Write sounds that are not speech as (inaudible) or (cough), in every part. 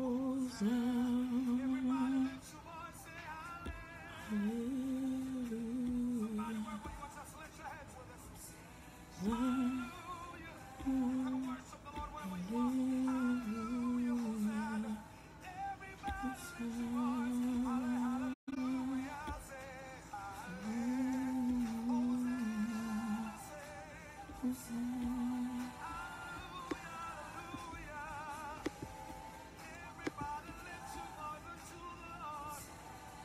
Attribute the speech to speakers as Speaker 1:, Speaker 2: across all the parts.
Speaker 1: Hosanna.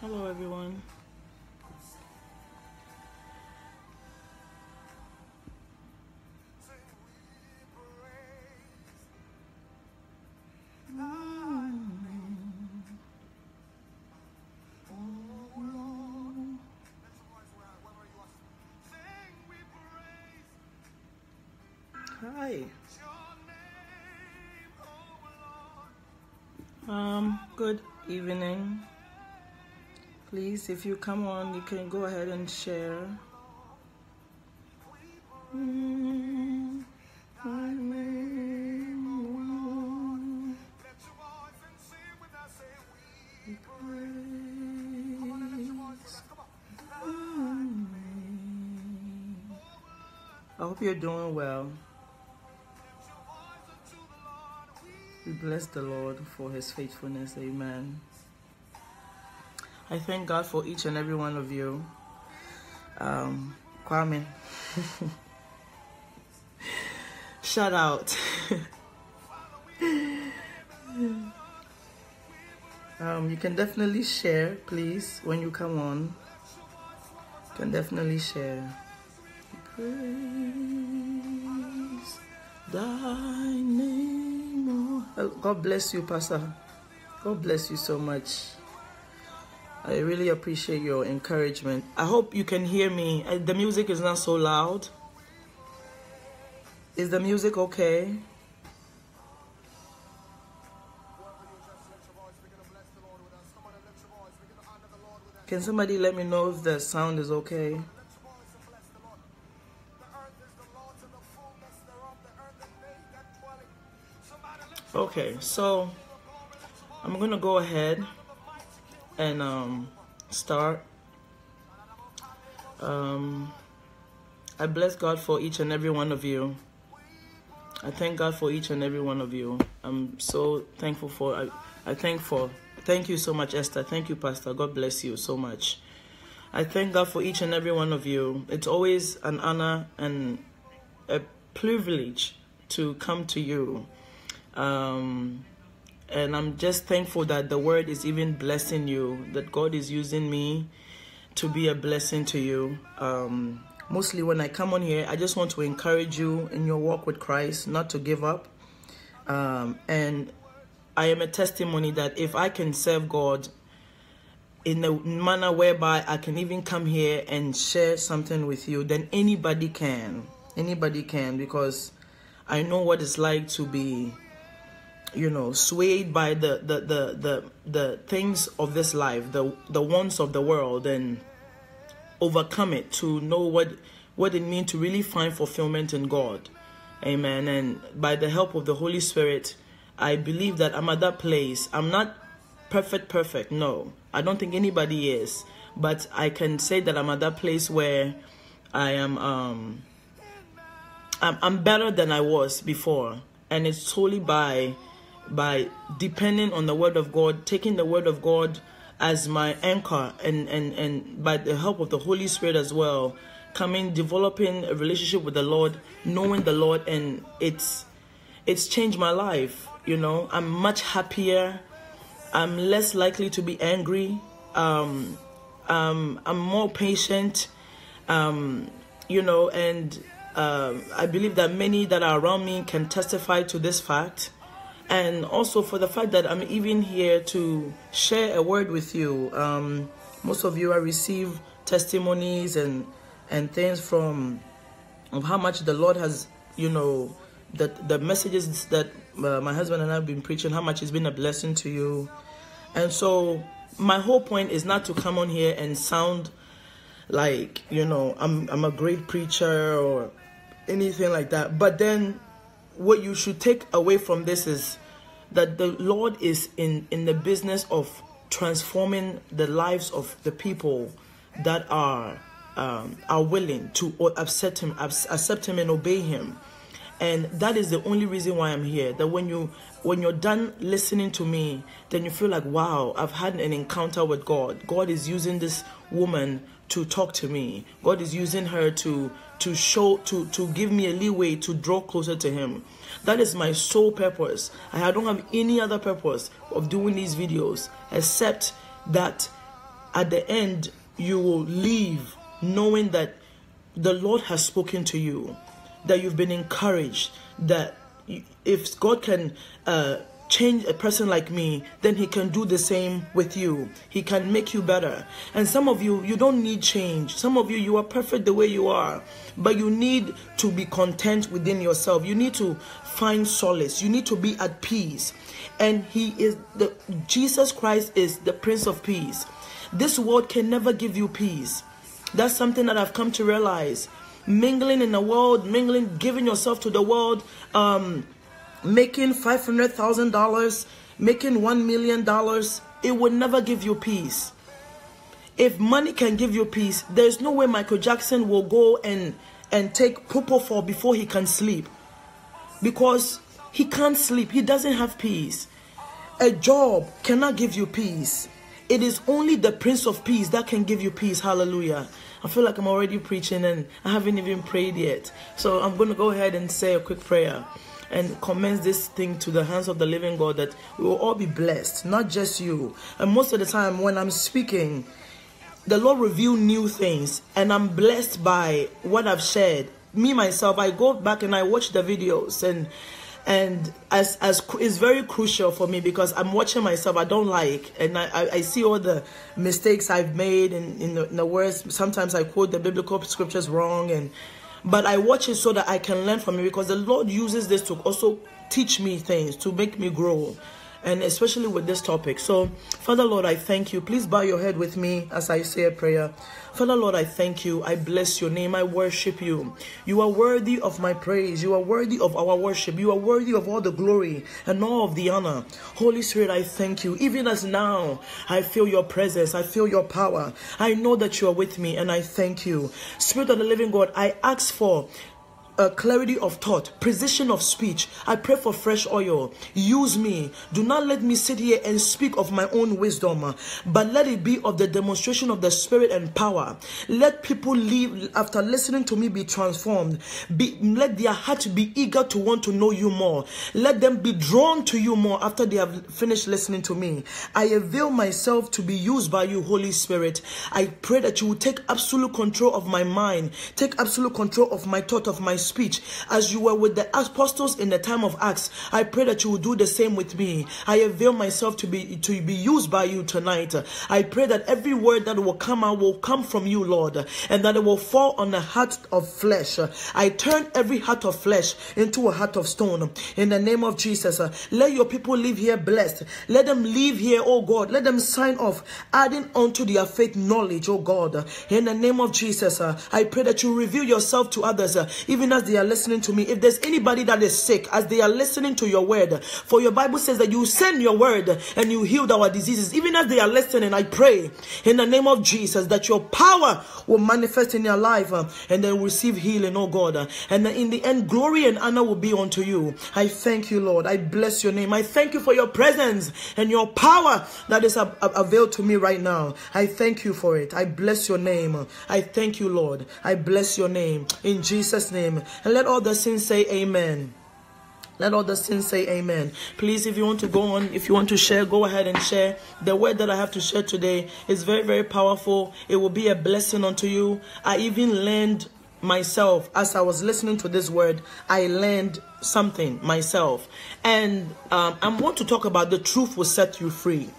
Speaker 1: Hello, everyone. Hi. Um, good evening. Please, if you come on, you can go ahead and share. I hope you're doing well. We bless the Lord for his faithfulness. Amen. I thank God for each and every one of you. Um, Kwame. (laughs) Shout out. (laughs) um, you can definitely share, please, when you come on. You can definitely share. Praise thy name. oh- God bless you, Pastor. God bless you so much. I really appreciate your encouragement. I hope you can hear me. Uh, The music is not so loud. Is the music okay? Can somebody let me know if the sound is okay? Okay, so I'm gonna go ahead and um, start. Um, I bless God for each and every one of you. I thank God for each and every one of you. I'm so thankful for. I, I thank for. Thank you so much, Esther. Thank you, Pastor. God bless you so much. I thank God for each and every one of you. It's always an honor and a privilege to come to you. Um, and I'm just thankful that the word is even blessing you, that God is using me to be a blessing to you. Um, mostly when I come on here, I just want to encourage you in your walk with Christ, not to give up. Um, and I am a testimony that if I can serve God in a manner whereby I can even come here and share something with you, then anybody can. Anybody can because I know what it's like to be you know swayed by the the the the, the things of this life the the wants of the world and overcome it to know what what it means to really find fulfillment in god. Amen. And by the help of the holy spirit i believe that i'm at that place. I'm not perfect perfect no. I don't think anybody is. But i can say that i'm at that place where i am um i'm, I'm better than i was before. And it's solely by by depending on the word of God, taking the word of God as my anchor and, and, and by the help of the Holy Spirit as well, coming developing a relationship with the Lord, knowing the Lord and it's it's changed my life. You know, I'm much happier. I'm less likely to be angry. Um, um, I'm more patient. Um, you know, and um, I believe that many that are around me can testify to this fact and also for the fact that I'm even here to share a word with you. Um, most of you I receive testimonies and and things from of how much the Lord has, you know, that the messages that uh, my husband and I have been preaching, how much it's been a blessing to you. And so my whole point is not to come on here and sound like, you know, I'm I'm a great preacher or anything like that. But then what you should take away from this is that the Lord is in in the business of transforming the lives of the people that are um, are willing to accept him, accept him and obey him. And that is the only reason why I'm here. That when you when you're done listening to me, then you feel like, wow, I've had an encounter with God. God is using this woman to talk to me. God is using her to to show to to give me a leeway to draw closer to him. That is my sole purpose. I don't have any other purpose of doing these videos except that at the end you will leave knowing that the Lord has spoken to you, that you've been encouraged, that if God can uh, change a person like me, then He can do the same with you. He can make you better. And some of you, you don't need change. Some of you, you are perfect the way you are, but you need to be content within yourself. You need to find solace. You need to be at peace. And He is the Jesus Christ is the Prince of Peace. This world can never give you peace. That's something that I've come to realize. Mingling in the world, mingling, giving yourself to the world, um, making $500,000, making $1 million, it will never give you peace. If money can give you peace, there's no way Michael Jackson will go and, and take propofol before he can sleep. Because he can't sleep. He doesn't have peace. A job cannot give you peace. It is only the Prince of Peace that can give you peace. Hallelujah. I feel like I'm already preaching and I haven't even prayed yet. So I'm going to go ahead and say a quick prayer and commence this thing to the hands of the living God that we will all be blessed, not just you. And most of the time when I'm speaking, the Lord reveal new things and I'm blessed by what I've shared. Me myself, I go back and I watch the videos and and as as it's very crucial for me because I'm watching myself. I don't like, and I, I, see all the mistakes I've made, and in the, in the words sometimes I quote the biblical scriptures wrong, and but I watch it so that I can learn from it because the Lord uses this to also teach me things to make me grow and especially with this topic. So, Father Lord, I thank you. Please bow your head with me as I say a prayer. Father Lord, I thank you. I bless your name. I worship you. You are worthy of my praise. You are worthy of our worship. You are worthy of all the glory and all of the honor. Holy Spirit, I thank you. Even as now I feel your presence, I feel your power. I know that you are with me and I thank you. Spirit of the living God, I ask for uh, clarity of thought, precision of speech. I pray for fresh oil. Use me. Do not let me sit here and speak of my own wisdom, but let it be of the demonstration of the Spirit and power. Let people live after listening to me be transformed. Be, let their heart be eager to want to know you more. Let them be drawn to you more after they have finished listening to me. I avail myself to be used by you, Holy Spirit. I pray that you will take absolute control of my mind, take absolute control of my thought, of my speech as you were with the apostles in the time of Acts. I pray that you will do the same with me. I avail myself to be to be used by you tonight. I pray that every word that will come out will come from you, Lord, and that it will fall on a heart of flesh. I turn every heart of flesh into a heart of stone. In the name of Jesus, let your people live here blessed. Let them live here, oh God. Let them sign off, adding onto their faith knowledge, oh God. In the name of Jesus, I pray that you reveal yourself to others, even as they are listening to me, if there's anybody that is sick, as they are listening to your word, for your Bible says that you send your word and you healed our diseases, even as they are listening, I pray in the name of Jesus that your power will manifest in your life uh, and then receive healing, oh God. And in the end, glory and honor will be unto you. I thank you, Lord. I bless your name. I thank you for your presence and your power that is availed to me right now. I thank you for it. I bless your name. I thank you, Lord. I bless your name. In Jesus' name. And let all the sins say amen. Let all the sins say amen. Please, if you want to go on, if you want to share, go ahead and share. The word that I have to share today is very, very powerful. It will be a blessing unto you. I even learned myself as I was listening to this word, I learned something myself. And um, I want to talk about the truth will set you free.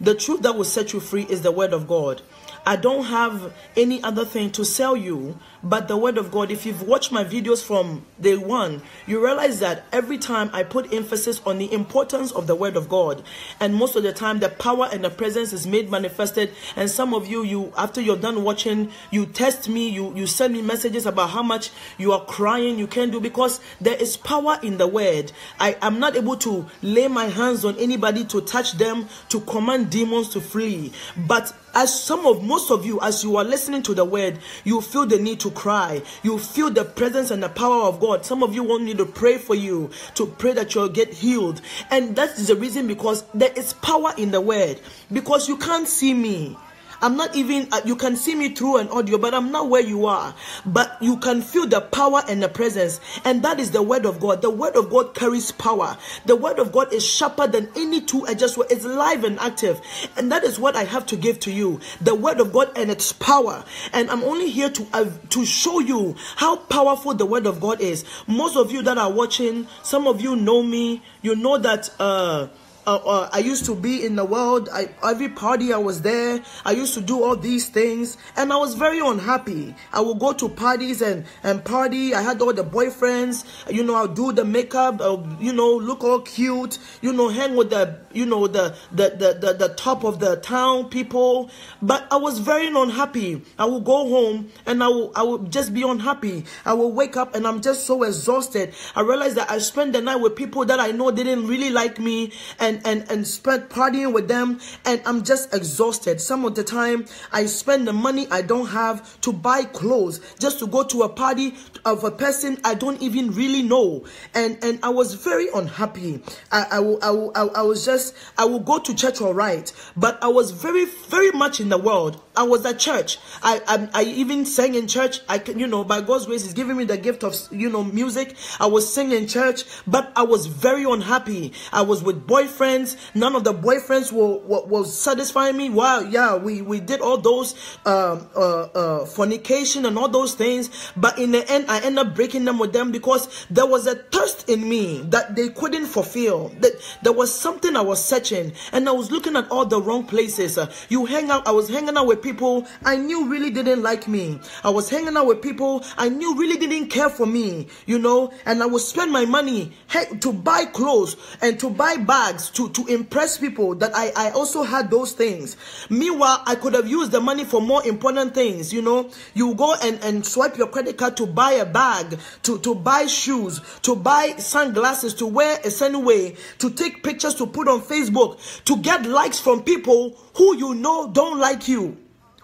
Speaker 1: The truth that will set you free is the word of God. I don't have any other thing to sell you but the word of God. If you've watched my videos from day one, you realize that every time I put emphasis on the importance of the word of God, and most of the time the power and the presence is made manifested. And some of you, you after you're done watching, you test me, you you send me messages about how much you are crying, you can do because there is power in the word. I am not able to lay my hands on anybody to touch them to command demons to flee, but as some of most of you as you are listening to the word you feel the need to cry. You feel the presence and the power of god. Some of you want me to pray for you to pray that you'll get healed. And that is the reason because there is power in the word. Because you can't see me I'm not even, uh, you can see me through an audio, but I'm not where you are. But you can feel the power and the presence. And that is the word of God. The word of God carries power. The word of God is sharper than any two-edged sword. It's live and active. And that is what I have to give to you. The word of God and its power. And I'm only here to, uh, to show you how powerful the word of God is. Most of you that are watching, some of you know me. You know that, uh, uh, uh, I used to be in the world. I, every party I was there. I used to do all these things, and I was very unhappy. I would go to parties and and party. I had all the boyfriends. You know, I'll do the makeup. I'll, you know, look all cute. You know, hang with the you know the the the the, the top of the town people. But I was very unhappy. I would go home and I will I would just be unhappy. I will wake up and I'm just so exhausted. I realized that I spent the night with people that I know didn't really like me and and, and, and spent partying with them and I'm just exhausted. Some of the time I spend the money I don't have to buy clothes just to go to a party of a person I don't even really know. And and I was very unhappy. I, I, I, I, I was just, I will go to church all right, but I was very, very much in the world. I was at church. I, I, I even sang in church. I can, you know, by God's grace, He's giving me the gift of, you know, music. I was singing in church, but I was very unhappy. I was with boyfriends. None of the boyfriends were, will, will satisfy me. Wow, yeah, we, we did all those um, uh, uh, fornication and all those things. But in the end, I end up breaking them with them because there was a thirst in me that they couldn't fulfill. That there was something I was searching and I was looking at all the wrong places. Uh, you hang out, I was hanging out with people I knew really didn't like me. I was hanging out with people I knew really didn't care for me, you know, and I would spend my money to buy clothes and to buy bags to, to impress people that I, I also had those things. Meanwhile, I could have used the money for more important things. You know, you go and, and swipe your credit card to buy a bag, to, to buy shoes, to buy sunglasses, to wear a certain way, to take pictures to put on Facebook, to get likes from people who you know don't like you,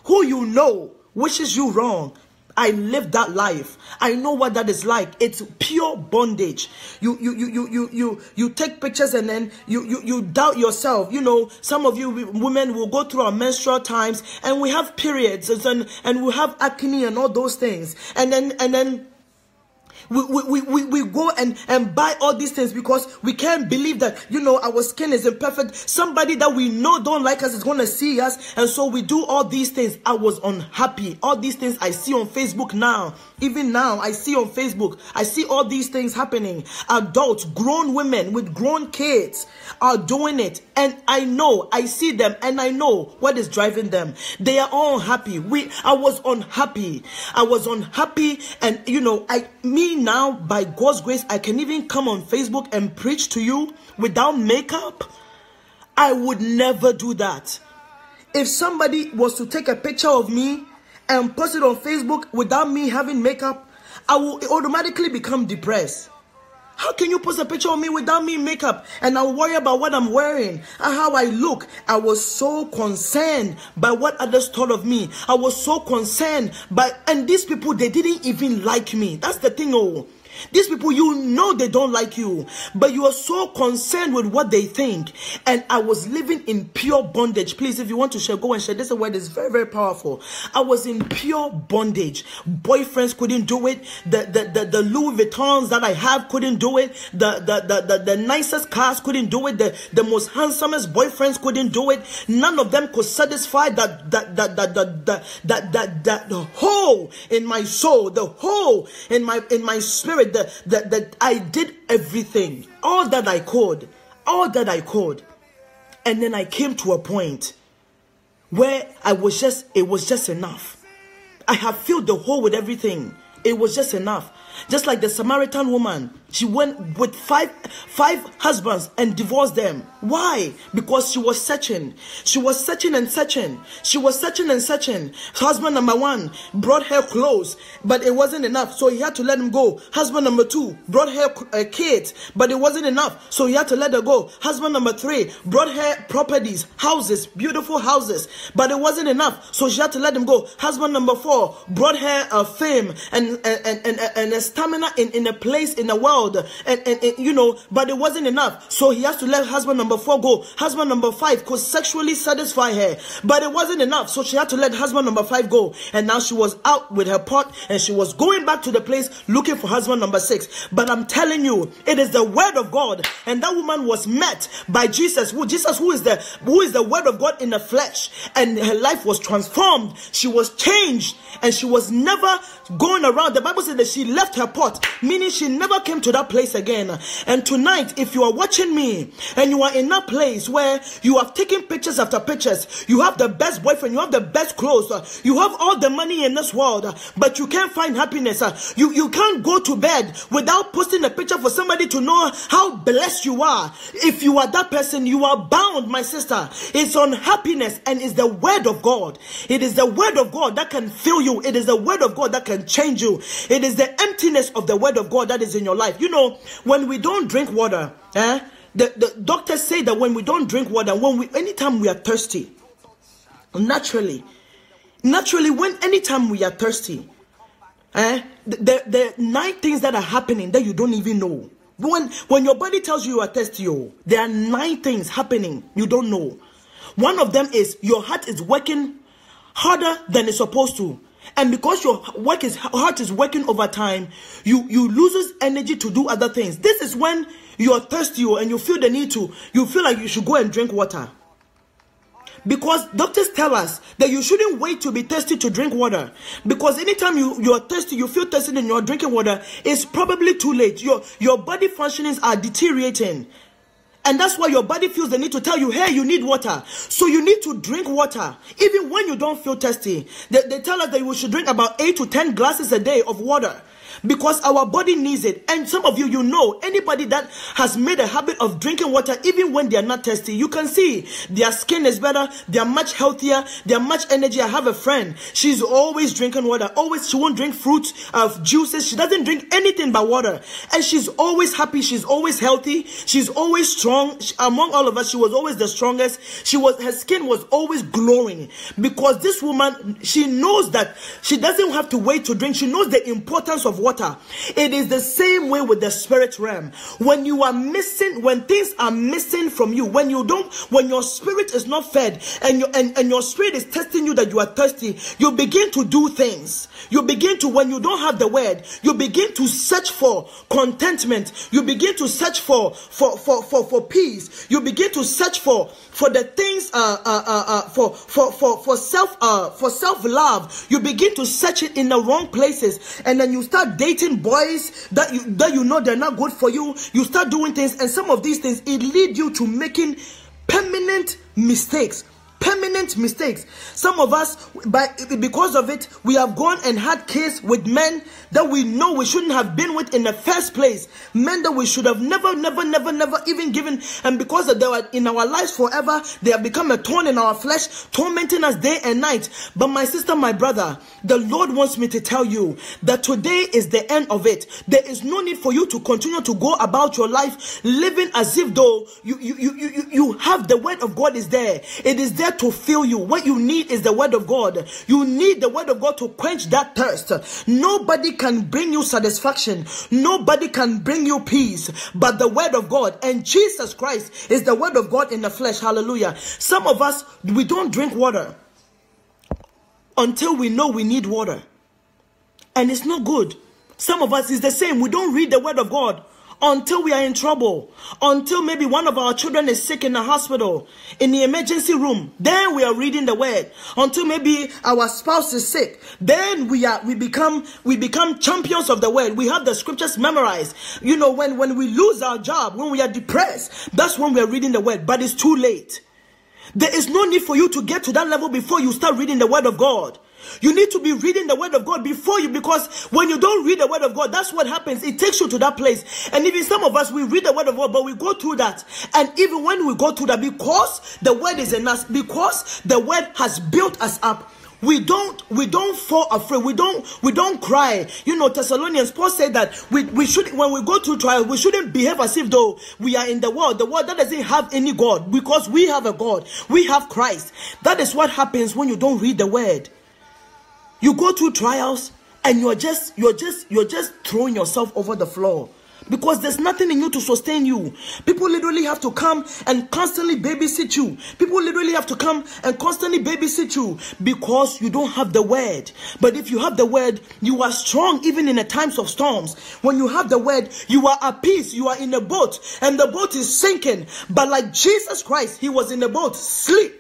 Speaker 1: who you know wishes you wrong. I lived that life. I know what that is like. It's pure bondage. You you you you you you, you take pictures and then you, you you doubt yourself. You know, some of you women will go through our menstrual times and we have periods and and we have acne and all those things. And then and then we, we, we, we go and, and buy all these things because we can't believe that, you know, our skin is imperfect. Somebody that we know don't like us is going to see us. And so we do all these things. I was unhappy. All these things I see on Facebook now. Even now, I see on Facebook, I see all these things happening. Adults, grown women with grown kids are doing it. And I know, I see them and I know what is driving them. They are all unhappy. We, I was unhappy. I was unhappy. And, you know, I, me now, by God's grace, I can even come on Facebook and preach to you without makeup. I would never do that. If somebody was to take a picture of me and post it on Facebook without me having makeup, I will automatically become depressed. How can you post a picture of me without me makeup and I'll worry about what I'm wearing and how I look? I was so concerned by what others thought of me. I was so concerned by, and these people, they didn't even like me. That's the thing, oh. These people, you know they don't like you, but you are so concerned with what they think. And I was living in pure bondage. Please, if you want to share, go and share. This word is very, very powerful. I was in pure bondage. Boyfriends couldn't do it. The the, the, the Louis Vuittons that I have couldn't do it. The, the, the, the, the nicest cars couldn't do it. The, the most handsomest boyfriends couldn't do it. None of them could satisfy that that that that that that that, that, that the hole in my soul, the hole in my in my spirit, that that that I did everything, all that I could, all that I could. And then I came to a point where I was just, it was just enough. I have filled the hole with everything. It was just enough. Just like the Samaritan woman, she went with five five husbands and divorced them. Why? Because she was searching. She was searching and searching. She was searching and searching. Husband number one brought her clothes, but it wasn't enough, so he had to let him go. Husband number two brought her uh, kids, but it wasn't enough, so he had to let her go. Husband number three brought her properties, houses, beautiful houses, but it wasn't enough, so she had to let him go. Husband number four brought her uh, fame and and and, and, and a stamina in, in a place in the world, and, and, and you know, but it wasn't enough, so he has to let husband number number four go. Husband number five could sexually satisfy her, but it wasn't enough. So she had to let husband number five go. And now she was out with her pot and she was going back to the place looking for husband number six. But I'm telling you, it is the word of God. And that woman was met by Jesus, who Jesus, who is the who is the word of God in the flesh, and her life was transformed. She was changed, and she was never going around. The Bible says that she left her pot, meaning she never came to that place again. And tonight, if you are watching me and you are in that place where you have taken pictures after pictures, you have the best boyfriend, you have the best clothes, you have all the money in this world, but you can't find happiness. You, you can't go to bed without posting a picture for somebody to know how blessed you are. If you are that person, you are bound, my sister. It's on happiness and it's the word of God. It is the word of God that can fill you. It is the word of God that can change you. It is the emptiness of the word of God that is in your life. You know, when we don't drink water, eh? The, the doctors say that when we don't drink water, when we anytime we are thirsty, naturally, naturally, when anytime we are thirsty, eh, the, the nine things that are happening that you don't even know. When when your body tells you you are thirsty, oh, there are nine things happening you don't know. One of them is your heart is working harder than it's supposed to. And because your work is heart is working over time, you you loses energy to do other things. This is when you are thirsty and you feel the need to, you feel like you should go and drink water. Because doctors tell us that you shouldn't wait to be thirsty to drink water. Because anytime you, you are thirsty, you feel thirsty and you're drinking water, it's probably too late. Your, your body functionings are deteriorating. And that's why your body feels the need to tell you, hey, you need water. So you need to drink water. Even when you don't feel thirsty. They, they tell us that you should drink about 8 to 10 glasses a day of water because our body needs it. And some of you, you know, anybody that has made a habit of drinking water, even when they are not thirsty, you can see their skin is better, they are much healthier, they are much energy. I have a friend, she's always drinking water, always, she won't drink fruits, of uh, juices, she doesn't drink anything but water. And she's always happy, she's always healthy, she's always strong. She, among all of us, she was always the strongest. She was, her skin was always glowing because this woman, she knows that she doesn't have to wait to drink, she knows the importance of water water. It is the same way with the spirit realm. When you are missing, when things are missing from you, when you don't, when your spirit is not fed and, your, and, and your spirit is testing you that you are thirsty, you begin to do things. You begin to, when you don't have the word, you begin to search for contentment. You begin to search for, for, for, for, for peace. You begin to search for, for the things, uh, uh, uh, uh for, for, for, for self, uh, for self love. You begin to search it in the wrong places. And then you start dating boys that you, that you know they're not good for you. You start doing things. And some of these things, it lead you to making permanent mistakes permanent mistakes. Some of us, by because of it, we have gone and had kids with men that we know we shouldn't have been with in the first place. Men that we should have never, never, never, never even given. And because they were in our lives forever, they have become a thorn in our flesh, tormenting us day and night. But my sister, my brother, the Lord wants me to tell you that today is the end of it. There is no need for you to continue to go about your life living as if though you you you you, you have the word of God is there. It is there there to fill you. What you need is the word of God. You need the word of God to quench that thirst. Nobody can bring you satisfaction. Nobody can bring you peace but the word of God. And Jesus Christ is the word of God in the flesh. Hallelujah. Some of us, we don't drink water until we know we need water. And it's not good. Some of us is the same. We don't read the word of God until we are in trouble, until maybe one of our children is sick in the hospital, in the emergency room. Then we are reading the word. Until maybe our spouse is sick. Then we are we become we become champions of the word. We have the scriptures memorized. You know, when when we lose our job, when we are depressed, that's when we are reading the word. But it's too late. There is no need for you to get to that level before you start reading the word of God. You need to be reading the word of God before you because when you don't read the word of God, that's what happens. It takes you to that place. And even some of us, we read the word of God, but we go through that. And even when we go through that, because the word is in us, because the word has built us up, we don't we don't fall afraid we don't we don't cry you know thessalonians paul said that we, we should when we go through trial we shouldn't behave as if though we are in the world the world that doesn't have any god because we have a god we have christ that is what happens when you don't read the word you go through trials and you're just you're just you're just throwing yourself over the floor because there's nothing in you to sustain you. People literally have to come and constantly babysit you. People literally have to come and constantly babysit you because you don't have the word. But if you have the word, you are strong even in the times of storms. When you have the word, you are at peace. You are in a boat and the boat is sinking. But like Jesus Christ, he was in the boat, sleep.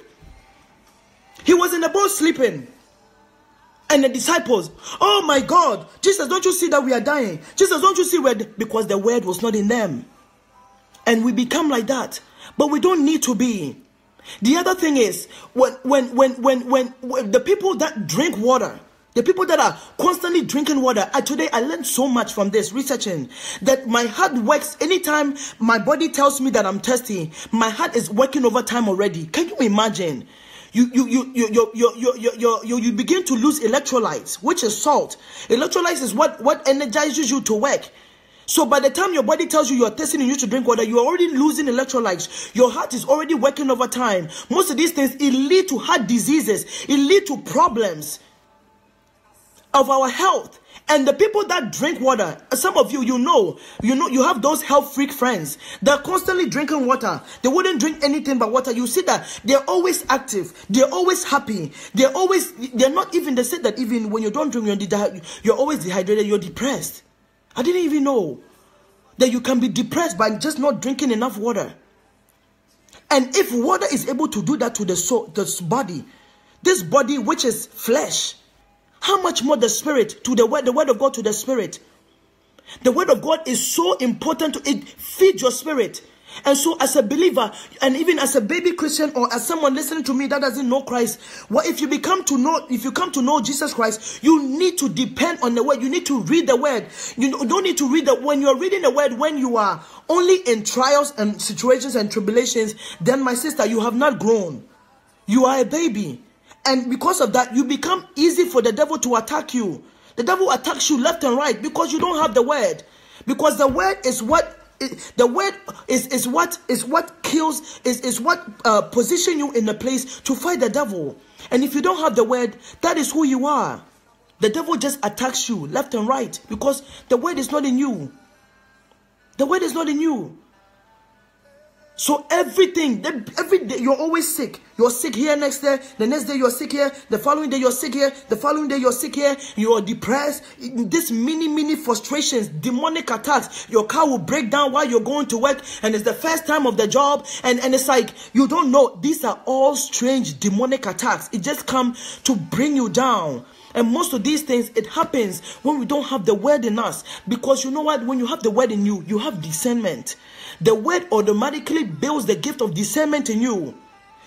Speaker 1: He was in the boat sleeping and the disciples, oh my God, Jesus, don't you see that we are dying? Jesus, don't you see where? Because the word was not in them. And we become like that. But we don't need to be. The other thing is, when, when, when, when, when, when the people that drink water, the people that are constantly drinking water, I, today I learned so much from this researching that my heart works anytime my body tells me that I'm thirsty. My heart is working overtime already. Can you imagine? You you you you you you you you, you, you begin to lose electrolytes, which is salt. Electrolytes is what what energizes you to work. So by the time your body tells you you're thirsty and you to drink water, you're already losing electrolytes. Your heart is already working over time. Most of these things it lead to heart diseases. It lead to problems of our health. And the people that drink water, some of you, you know, you know, you have those health freak friends. They're constantly drinking water. They wouldn't drink anything but water. You see that they're always active. They're always happy. They're always, they're not even, they said that even when you don't drink, you're, you're always dehydrated, you're depressed. I didn't even know that you can be depressed by just not drinking enough water. And if water is able to do that to the soul, the body, this body which is flesh, how much more the spirit to the word, the word of God to the spirit. The word of God is so important to it feeds your spirit. And so, as a believer, and even as a baby Christian, or as someone listening to me that doesn't know Christ, well, if you become to know, if you come to know Jesus Christ, you need to depend on the word. You need to read the word. You don't need to read that when you're reading the word, when you are only in trials and situations and tribulations, then my sister, you have not grown. You are a baby. And because of that, you become easy for the devil to attack you. The devil attacks you left and right because you don't have the word. Because the word is what the word is, is what is what kills is, is what uh, position you in a place to fight the devil and if you don't have the word that is who you are the devil just attacks you left and right because the word is not in you the word is not in you so everything, every day you're always sick. You're sick here next day, the next day you're sick here, the following day you're sick here, the following day you're sick here, you're depressed. This many, many frustrations, demonic attacks. Your car will break down while you're going to work, and it's the first time of the job, and, and it's like you don't know. These are all strange demonic attacks. It just come to bring you down. And most of these things, it happens when we don't have the word in us. Because you know what? When you have the word in you, you have discernment. The word automatically builds the gift of discernment in you.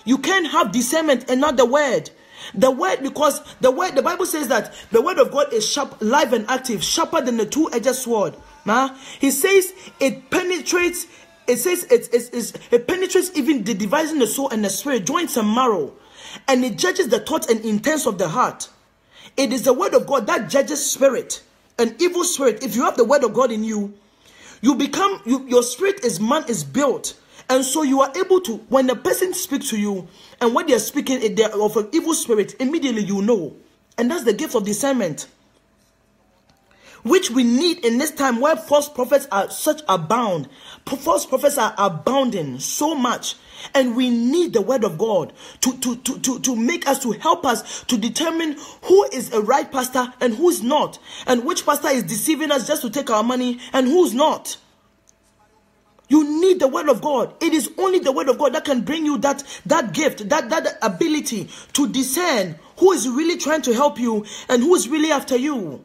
Speaker 1: You can't have discernment and not the word. The word, because the word, the Bible says that the word of God is sharp, live and active, sharper than the two-edged sword. Nah? He says it penetrates, it says it, it, it, it penetrates even the dividing the soul and the spirit, joints and marrow, and it judges the thoughts and intents of the heart. It is the word of God that judges spirit, an evil spirit. If you have the word of God in you, you become, you, your spirit is man is built And so you are able to, when the person speaks to you and when they are speaking they're of an evil spirit, immediately you know. And that's the gift of discernment. Which we need in this time where false prophets are such abound. False prophets are abounding so much. And we need the word of God to, to, to, to, to make us, to help us to determine who is a right pastor and who is not. And which pastor is deceiving us just to take our money and who's not. You need the word of God. It is only the word of God that can bring you that, that gift, that, that ability to discern who is really trying to help you and who is really after you.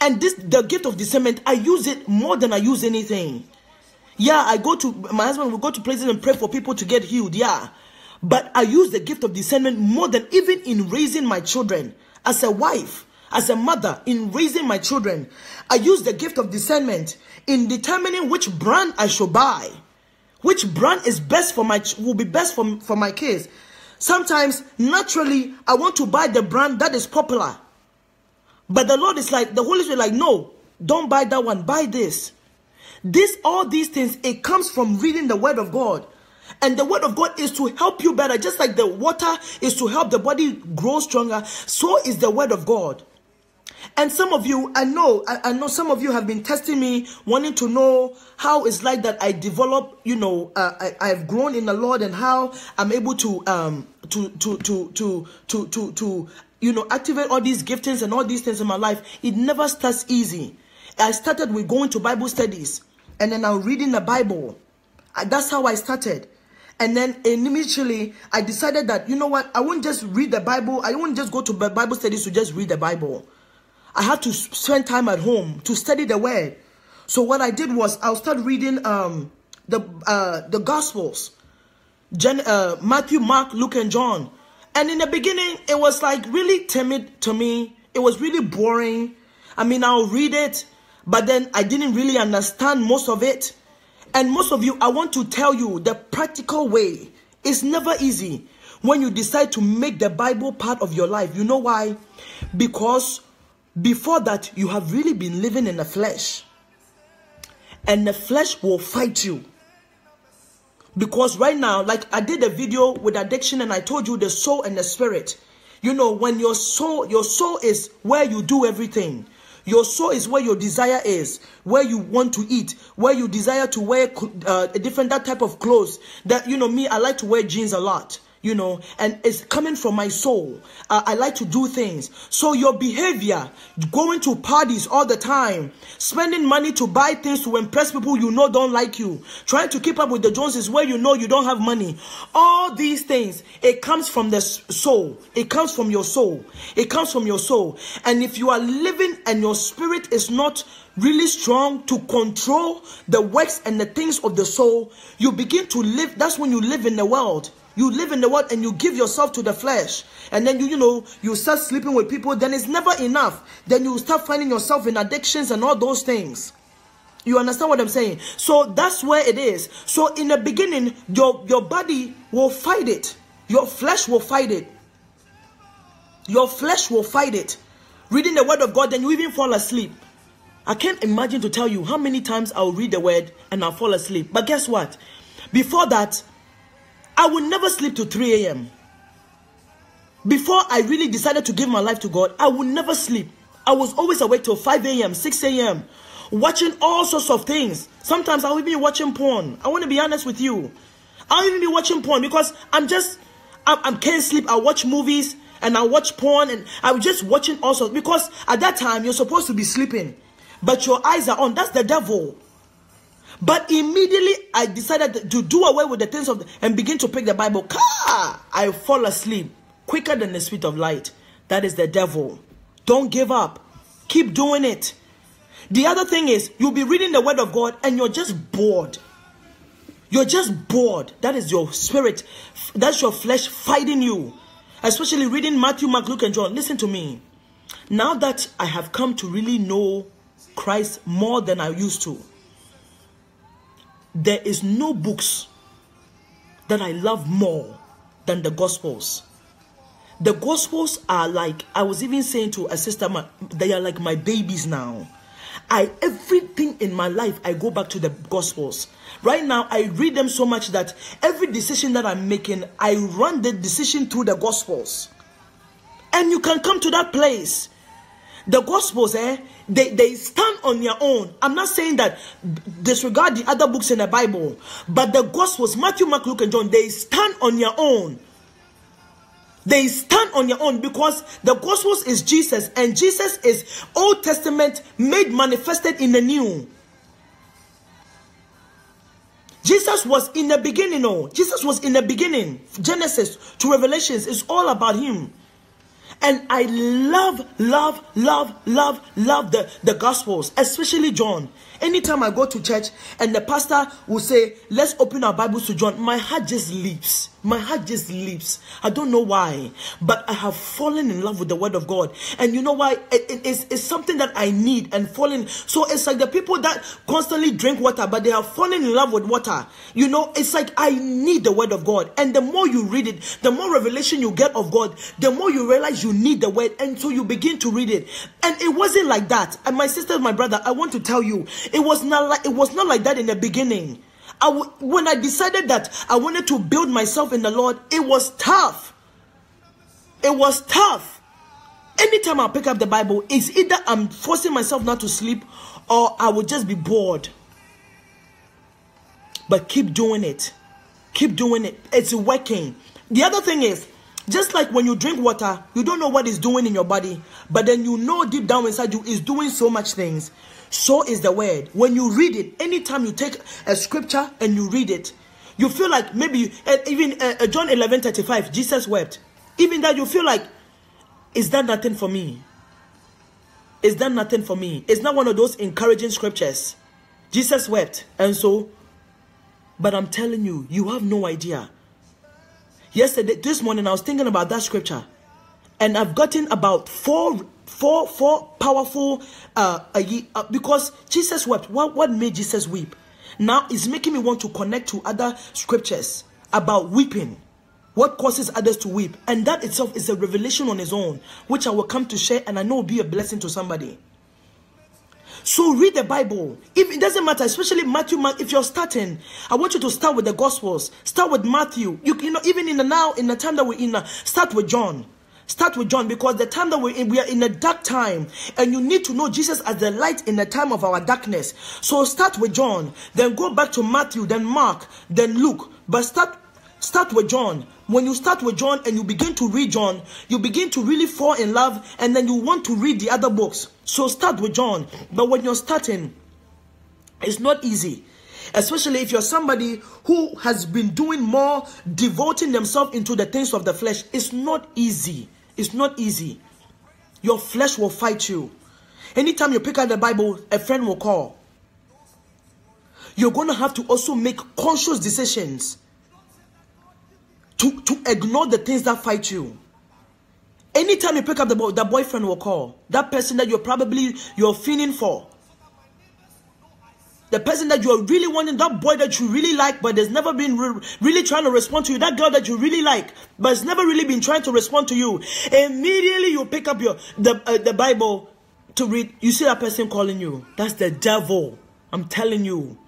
Speaker 1: And this, the gift of discernment, I use it more than I use anything. Yeah, I go to, my husband will go to places and pray for people to get healed. Yeah. But I use the gift of discernment more than even in raising my children as a wife as a mother in raising my children, I use the gift of discernment in determining which brand I should buy, which brand is best for my will be best for, for my kids. Sometimes naturally I want to buy the brand that is popular. But the Lord is like the Holy Spirit like no, don't buy that one, buy this. This all these things it comes from reading the word of God. And the word of God is to help you better. Just like the water is to help the body grow stronger, so is the word of God. And some of you, I know, I, I, know some of you have been testing me, wanting to know how it's like that I develop, you know, uh, I, I've grown in the Lord and how I'm able to, um, to, to, to, to, to, to, to, you know, activate all these giftings and all these things in my life. It never starts easy. I started with going to Bible studies and then I'm reading the Bible. That's how I started. And then initially, I decided that, you know what, I won't just read the Bible. I won't just go to Bible studies to just read the Bible. I had to spend time at home to study the word. So what I did was I'll start reading um, the uh, the Gospels, Gen uh, Matthew, Mark, Luke, and John. And in the beginning, it was like really timid to me. It was really boring. I mean, I'll read it, but then I didn't really understand most of it. And most of you, I want to tell you the practical way is never easy when you decide to make the Bible part of your life. You know why? Because before that, you have really been living in the flesh. And the flesh will fight you. Because right now, like I did a video with addiction and I told you the soul and the spirit. You know, when your soul, your soul is where you do everything. Your soul is where your desire is, where you want to eat, where you desire to wear uh, a different that type of clothes. That you know, me, I like to wear jeans a lot you know, and it's coming from my soul. Uh, I like to do things. So your behavior, going to parties all the time, spending money to buy things to impress people you know don't like you, trying to keep up with the Joneses where you know you don't have money. All these things, it comes from the soul. It comes from your soul. It comes from your soul. And if you are living and your spirit is not really strong to control the works and the things of the soul, you begin to live. That's when you live in the world. You live in the world and you give yourself to the flesh. And then you, you know, you start sleeping with people. Then it's never enough. Then you start finding yourself in addictions and all those things. You understand what I'm saying? So that's where it is. So in the beginning, your, your body will fight it. Your flesh will fight it. Your flesh will fight it. Reading the word of God, then you even fall asleep. I can't imagine to tell you how many times I'll read the word and I'll fall asleep. But guess what? Before that, I would never sleep to 3 a.m. Before I really decided to give my life to God, I would never sleep. I was always awake till 5 a.m., 6 a.m., watching all sorts of things. Sometimes I will be watching porn. I want to be honest with you. I'll even be watching porn because I'm just, I, I can't sleep. I watch movies and I watch porn and I'm just watching all sorts because at that time you're supposed to be sleeping, but your eyes are on. That's the devil. But immediately I decided to do away with the things of the, and begin to pick the Bible. Car, I fall asleep quicker than the speed of light. That is the devil. Don't give up. Keep doing it. The other thing is you'll be reading the word of God and you're just bored. You're just bored. That is your spirit. That's your flesh fighting you. Especially reading Matthew, Mark, Luke, and John. Listen to me. Now that I have come to really know Christ more than I used to, there is no books that I love more than the Gospels. The Gospels are like, I was even saying to a sister, they are like my babies now. I everything in my life I go back to the gospels. Right now I read them so much that every decision that I'm making, I run the decision through the gospels. And you can come to that place. The gospels, eh? They, they stand on their own. I'm not saying that disregard the other books in the Bible, but the gospels, Matthew, Mark, Luke, and John, they stand on their own. They stand on their own because the Gospels is Jesus and Jesus is Old Testament made manifested in the New. Jesus was in the beginning, oh, Jesus was in the beginning. Genesis to Revelations is all about him. And I love, love, love, love, love the, the Gospels, especially John. Anytime I go to church and the pastor will say, Let's open our Bibles to John, my heart just leaps. My heart just leaps. I don't know why, but I have fallen in love with the Word of God. And you know why? It, it, it's, it's something that I need and falling. So it's like the people that constantly drink water, but they have fallen in love with water. You know, it's like I need the Word of God. And the more you read it, the more revelation you get of God, the more you realize you need the Word. And so you begin to read it. And it wasn't like that. And my sister, my brother, I want to tell you, it was not like it was not like that in the beginning. I w- when I decided that I wanted to build myself in the Lord, it was tough. It was tough. Anytime I pick up the Bible, it's either I'm forcing myself not to sleep or I will just be bored. But keep doing it. Keep doing it. It's working. The other thing is, just like when you drink water, you don't know what it's doing in your body, but then you know deep down inside you is doing so much things. So is the word. When you read it, anytime you take a scripture and you read it, you feel like maybe uh, even uh John 11 35, Jesus wept. Even that you feel like, is that nothing for me? Is that nothing for me? It's not one of those encouraging scriptures. Jesus wept. And so, but I'm telling you, you have no idea. Yesterday, this morning, I was thinking about that scripture. And I've gotten about four four four powerful uh, uh, because Jesus wept. What what made Jesus weep? Now it's making me want to connect to other scriptures about weeping. What causes others to weep? And that itself is a revelation on its own, which I will come to share and I know will be a blessing to somebody. So read the Bible. If it doesn't matter, especially Matthew, if you're starting, I want you to start with the Gospels. Start with Matthew. You, you know, even in the now, in the time that we're in, start with John. Start with John because the time that we're in, we are in a dark time, and you need to know Jesus as the light in the time of our darkness. So start with John, then go back to Matthew, then Mark, then Luke. But start start with John. When you start with John and you begin to read John, you begin to really fall in love, and then you want to read the other books. So start with John. But when you're starting, it's not easy especially if you're somebody who has been doing more devoting themselves into the things of the flesh it's not easy it's not easy. Your flesh will fight you. Anytime you pick up the Bible, a friend will call. You're going to have to also make conscious decisions to, to ignore the things that fight you. Anytime you pick up the boy, the boyfriend will call. That person that you're probably you're feeling for the person that you're really wanting, that boy that you really like, but there's never been re really trying to respond to you, that girl that you really like, but it's never really been trying to respond to you. Immediately you pick up your the uh, the Bible to read. You see that person calling you. That's the devil. I'm telling you.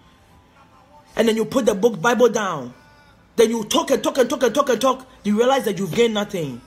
Speaker 1: And then you put the book Bible down. Then you talk and talk and talk and talk and talk. You realize that you've gained nothing.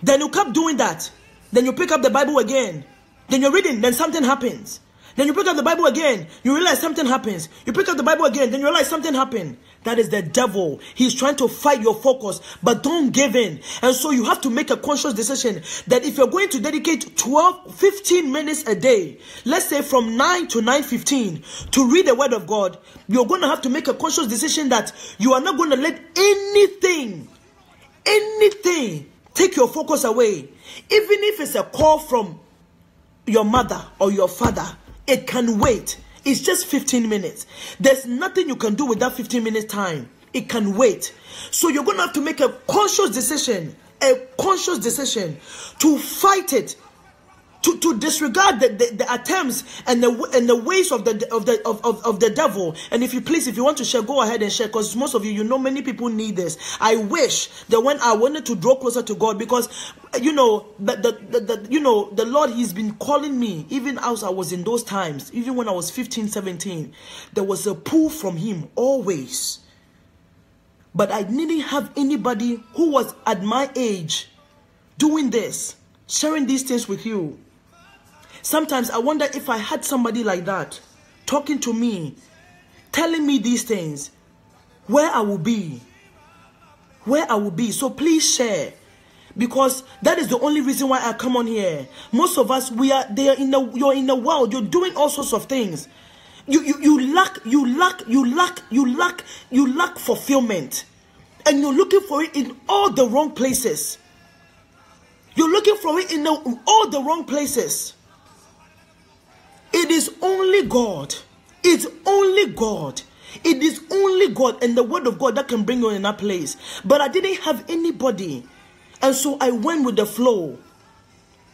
Speaker 1: Then you keep doing that. Then you pick up the Bible again. Then you're reading. Then something happens. Then you pick up the Bible again, you realize something happens. You pick up the Bible again, then you realize something happened. That is the devil. He's trying to fight your focus, but don't give in. And so you have to make a conscious decision that if you're going to dedicate 12, 15 minutes a day, let's say from 9 to 9:15 to read the word of God, you're going to have to make a conscious decision that you are not going to let anything anything take your focus away. Even if it's a call from your mother or your father, it can wait. It's just 15 minutes. There's nothing you can do with that 15 minutes time. It can wait. So you're going to have to make a conscious decision, a conscious decision to fight it. To, to disregard the, the, the, attempts and the and the ways of the of the of, of, of the devil. And if you please, if you want to share, go ahead and share because most of you, you know, many people need this. I wish that when I wanted to draw closer to God, because you know, the, the, the, the you know, the Lord, He's been calling me even as I was in those times, even when I was 15, 17, there was a pull from Him always. But I didn't have anybody who was at my age doing this, sharing these things with you. Sometimes I wonder if I had somebody like that talking to me, telling me these things, where I will be. Where I will be. So please share. Because that is the only reason why I come on here. Most of us, we are there in the you're in the world, you're doing all sorts of things. You, you you lack, you lack, you lack, you lack, you lack fulfillment. And you're looking for it in all the wrong places. You're looking for it in, the, all the wrong places. It is only God. It's only God. It is only God and the word of God that can bring you in that place. But I didn't have anybody. And so I went with the flow.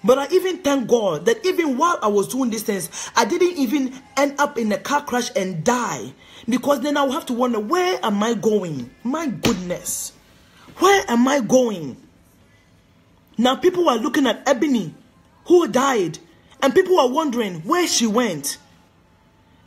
Speaker 1: But I even thank God that even while I was doing these things, I didn't even end up in a car crash and die. Because then I would have to wonder, where am I going? My goodness. Where am I going? Now people are looking at Ebony, who died, and people are wondering where she went.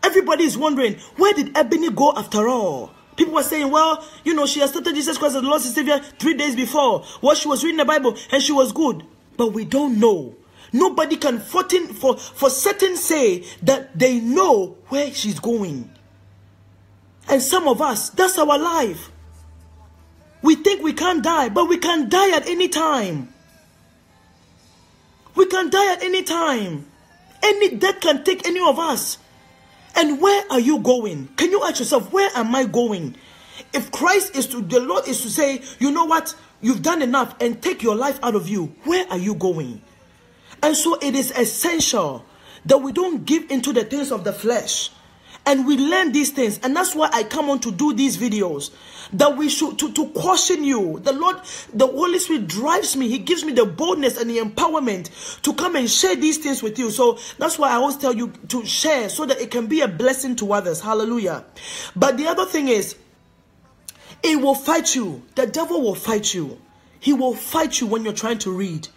Speaker 1: Everybody is wondering, where did Ebony go after all? People were saying, well, you know, she accepted Jesus Christ as the Lord and Savior three days before. Well, she was reading the Bible and she was good. But we don't know. Nobody can for, for, for certain say that they know where she's going. And some of us, that's our life. We think we can't die, but we can die at any time. We can die at any time. Any death can take any of us. And where are you going? Can you ask yourself, where am I going? If Christ is to, the Lord is to say, you know what, you've done enough and take your life out of you, where are you going? And so it is essential that we don't give into the things of the flesh and we learn these things. And that's why i come on to do these videos. That we should to, to caution you. The lord the holy spirit drives me. He gives me the boldness and the empowerment to come and share these things with you. So that's why i always tell you to share so that it can be a blessing to others. Hallelujah. But the other thing is it will fight you. The devil will fight you. He will fight you when you're trying to read.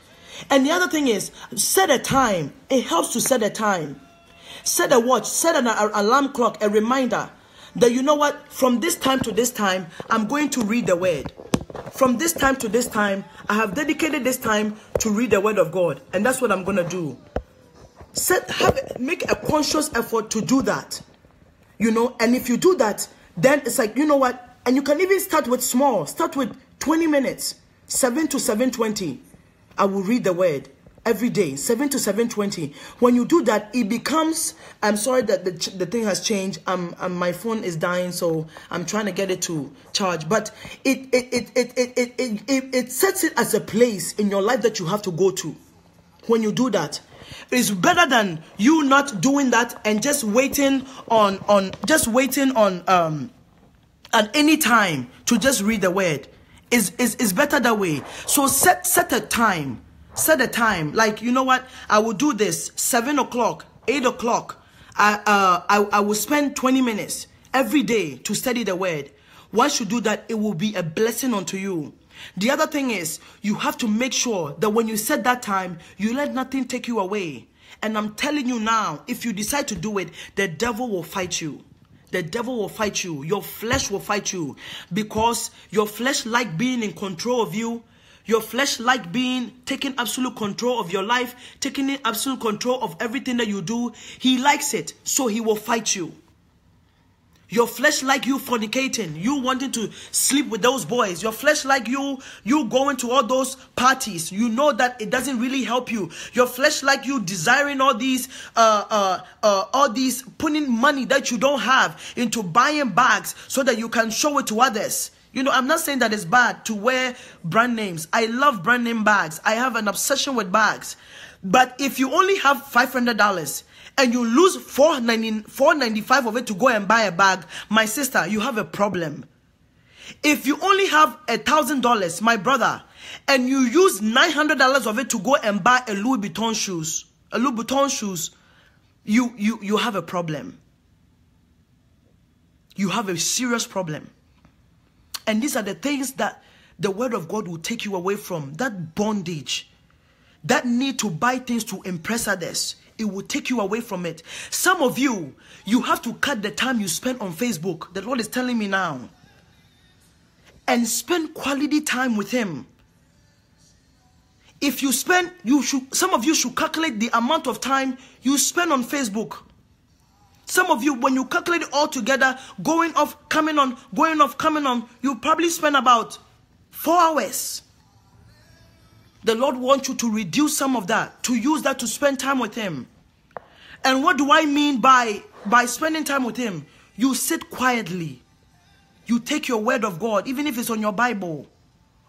Speaker 1: And the other thing is set a time. It helps to set a time Set a watch, set an alarm clock, a reminder that you know what, from this time to this time, I'm going to read the word. From this time to this time, I have dedicated this time to read the word of God. And that's what I'm going to do. Set, have, make a conscious effort to do that. You know, and if you do that, then it's like, you know what, and you can even start with small. Start with 20 minutes, 7 to 7.20. I will read the word every day 7 to 7.20 when you do that it becomes i'm sorry that the, the thing has changed. Um, um my phone is dying so i'm trying to get it to charge. But it it it it it it, it, it, it sets it as a place in your life that you have to go to. When you do that it's better than you not doing that and just waiting on on just waiting on um at any time to just read the word. Is is is better that way. So set set a time Set a time. Like, you know what? I will do this 7 o'clock, 8 o'clock. I, uh, I, I will spend 20 minutes every day to study the word. Once you do that, it will be a blessing unto you. The other thing is, you have to make sure that when you set that time, you let nothing take you away. And I'm telling you now, if you decide to do it, the devil will fight you. The devil will fight you. Your flesh will fight you. Because your flesh like being in control of you. Your flesh like being taking absolute control of your life, taking absolute control of everything that you do. He likes it, so he will fight you. Your flesh like you fornicating, you wanting to sleep with those boys. Your flesh like you, you going to all those parties. You know that it doesn't really help you. Your flesh like you desiring all these, uh, uh, uh, all these putting money that you don't have into buying bags so that you can show it to others. You know, I'm not saying that it's bad to wear brand names. I love brand name bags. I have an obsession with bags. But if you only have $500 and you lose $495 of it to go and buy a bag, my sister, you have a problem. If you only have a $1,000, my brother, and you use $900 of it to go and buy a Louis Vuitton shoes,
Speaker 2: a Louboutin shoes, you you you have a problem. You have a serious problem. And these are the things that the word of God will take you away from. That bondage, that need to buy things to impress others, it will take you away from it. Some of you, you have to cut the time you spend on Facebook. The Lord is telling me now. And spend quality time with Him. If you spend, you should, some of you should calculate the amount of time you spend on Facebook. Some of you, when you calculate it all together, going off, coming on, going off, coming on, you probably spend about four hours. The Lord wants you to reduce some of that, to use that to spend time with Him. And what do I mean by, by spending time with Him? You sit quietly. You take your word of God, even if it's on your Bible.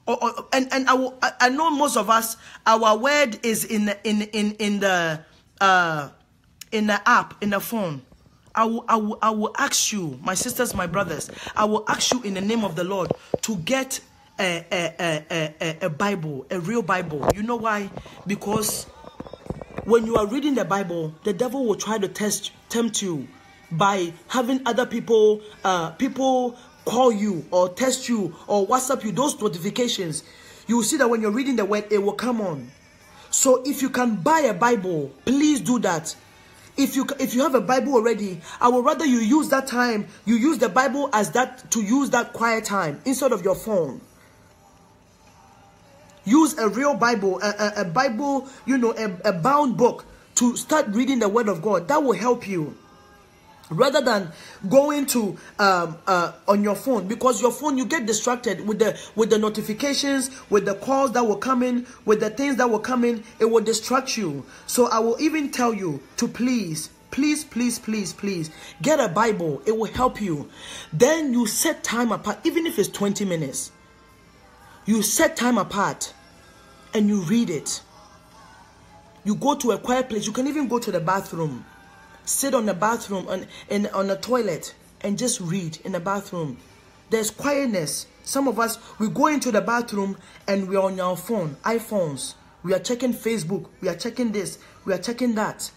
Speaker 2: Or, or, and and I, will, I, know most of us, our word is in in in in the uh, in the app in the phone. I will, I, will, I will ask you, my sisters, my brothers, I will ask you in the name of the Lord to get a, a, a, a, Bible, a real Bible. You know why? Because when you are reading the Bible, the devil will try to test tempt you by having other people uh, people call you or test you or WhatsApp you those notifications. You will see that when you're reading the word, it will come on. So if you can buy a Bible, please do that if you if you have a bible already i would rather you use that time you use the bible as that to use that quiet time instead of your phone. Use a real bible a, a, a bible you know a, a bound book to start reading the word of god. That will help you rather than going to um, uh, on your phone because your phone you get distracted with the with the notifications with the calls that will come in with the things that will come in it will distract you. So i will even tell you to please please please please please get a bible. It will help you. Then you set time apart even if it's 20 minutes. You set time apart and you read it. You go to a quiet place. You can even go to the bathroom sit on the bathroom on in on the toilet and just read in the bathroom. There's quietness. Some of us we go into the bathroom and we're on our phone, iPhones. We are checking Facebook. We are checking this. We are checking that.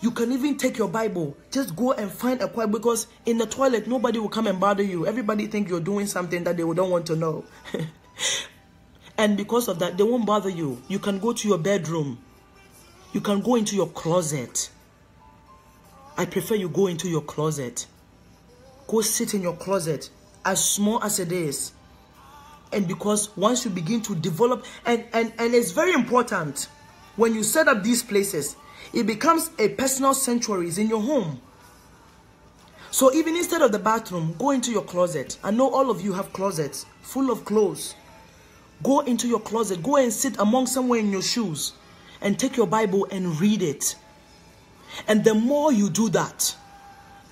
Speaker 2: You can even take your Bible. Just go and find a quiet because in the toilet nobody will come and bother you. Everybody think you're doing something that they don't want to know. (laughs) and because of that, they won't bother you. You can go to your bedroom. You can go into your closet I prefer you go into your closet. Go sit in your closet, as small as it is. And because once you begin to develop, and, and, and it's very important when you set up these places, it becomes a personal sanctuary in your home. So even instead of the bathroom, go into your closet. I know all of you have closets full of clothes. Go into your closet. Go and sit among somewhere in your shoes and take your Bible and read it. And the more you do that,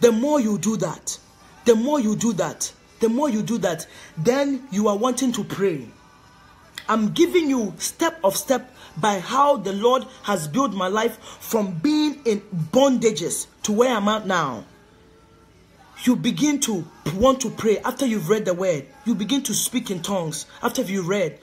Speaker 2: the more you do that, the more you do that, the more you do that, then you are wanting to pray. I'm giving you step of step by how the Lord has built my life from being in bondages to where I'm at now. You begin to want to pray after you've read the word. You begin to speak in tongues after you've read.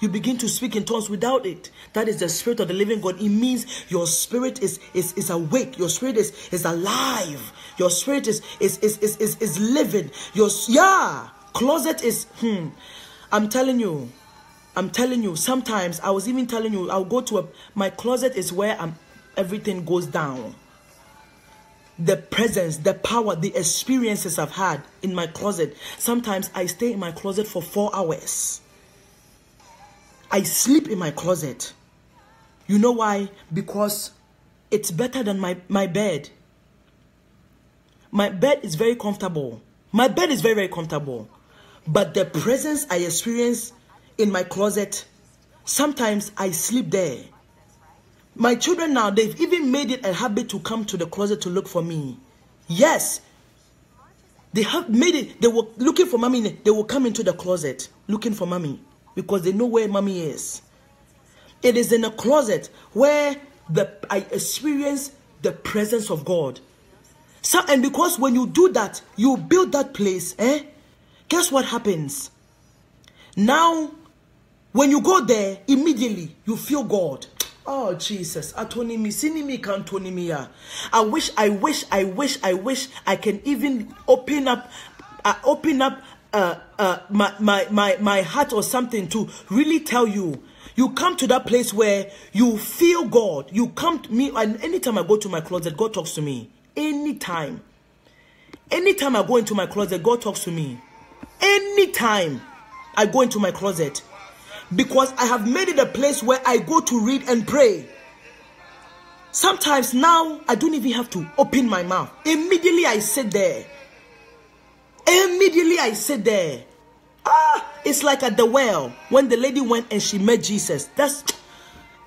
Speaker 2: You begin to speak in tongues without it. That is the spirit of the living God. It means your spirit is, is, is awake. Your spirit is, is alive. Your spirit is, is, is, is, is, is living. Your, yeah, closet is, hmm. I'm telling you, I'm telling you, sometimes I was even telling you, I'll go to a, my closet is where I'm, everything goes down the presence, the power, the experiences I've had in my closet. Sometimes I stay in my closet for four hours. I sleep in my closet. You know why? Because it's better than my, my bed. My bed is very comfortable. My bed is very, very comfortable. But the presence I experience in my closet, sometimes I sleep there. My children now, they've even made it a habit to come to the closet to look for me. Yes. They have made it, they were looking for mommy, they will come into the closet looking for mommy because they know where mommy is. It is in a closet where the I experience the presence of God. So, and because when you do that, you build that place, eh? Guess what happens? Now, when you go there, immediately you feel God. Oh Jesus, atoni mi sini mi kantoni mi ya. I wish, I wish, I wish, I wish I can even open up, uh, open up uh, uh, my, my my my heart or something to really tell you. You come to that place where you feel God. You come to me, and anytime I go to my closet, God talks to me. Anytime, anytime I go into my closet, God talks to me. Anytime I go into my closet because I have made it a place where I go to read and pray. Sometimes now I don't even have to open my mouth. Immediately I sit there. Immediately I sit there. Ah, it's like at the well when the lady went and she met Jesus. That's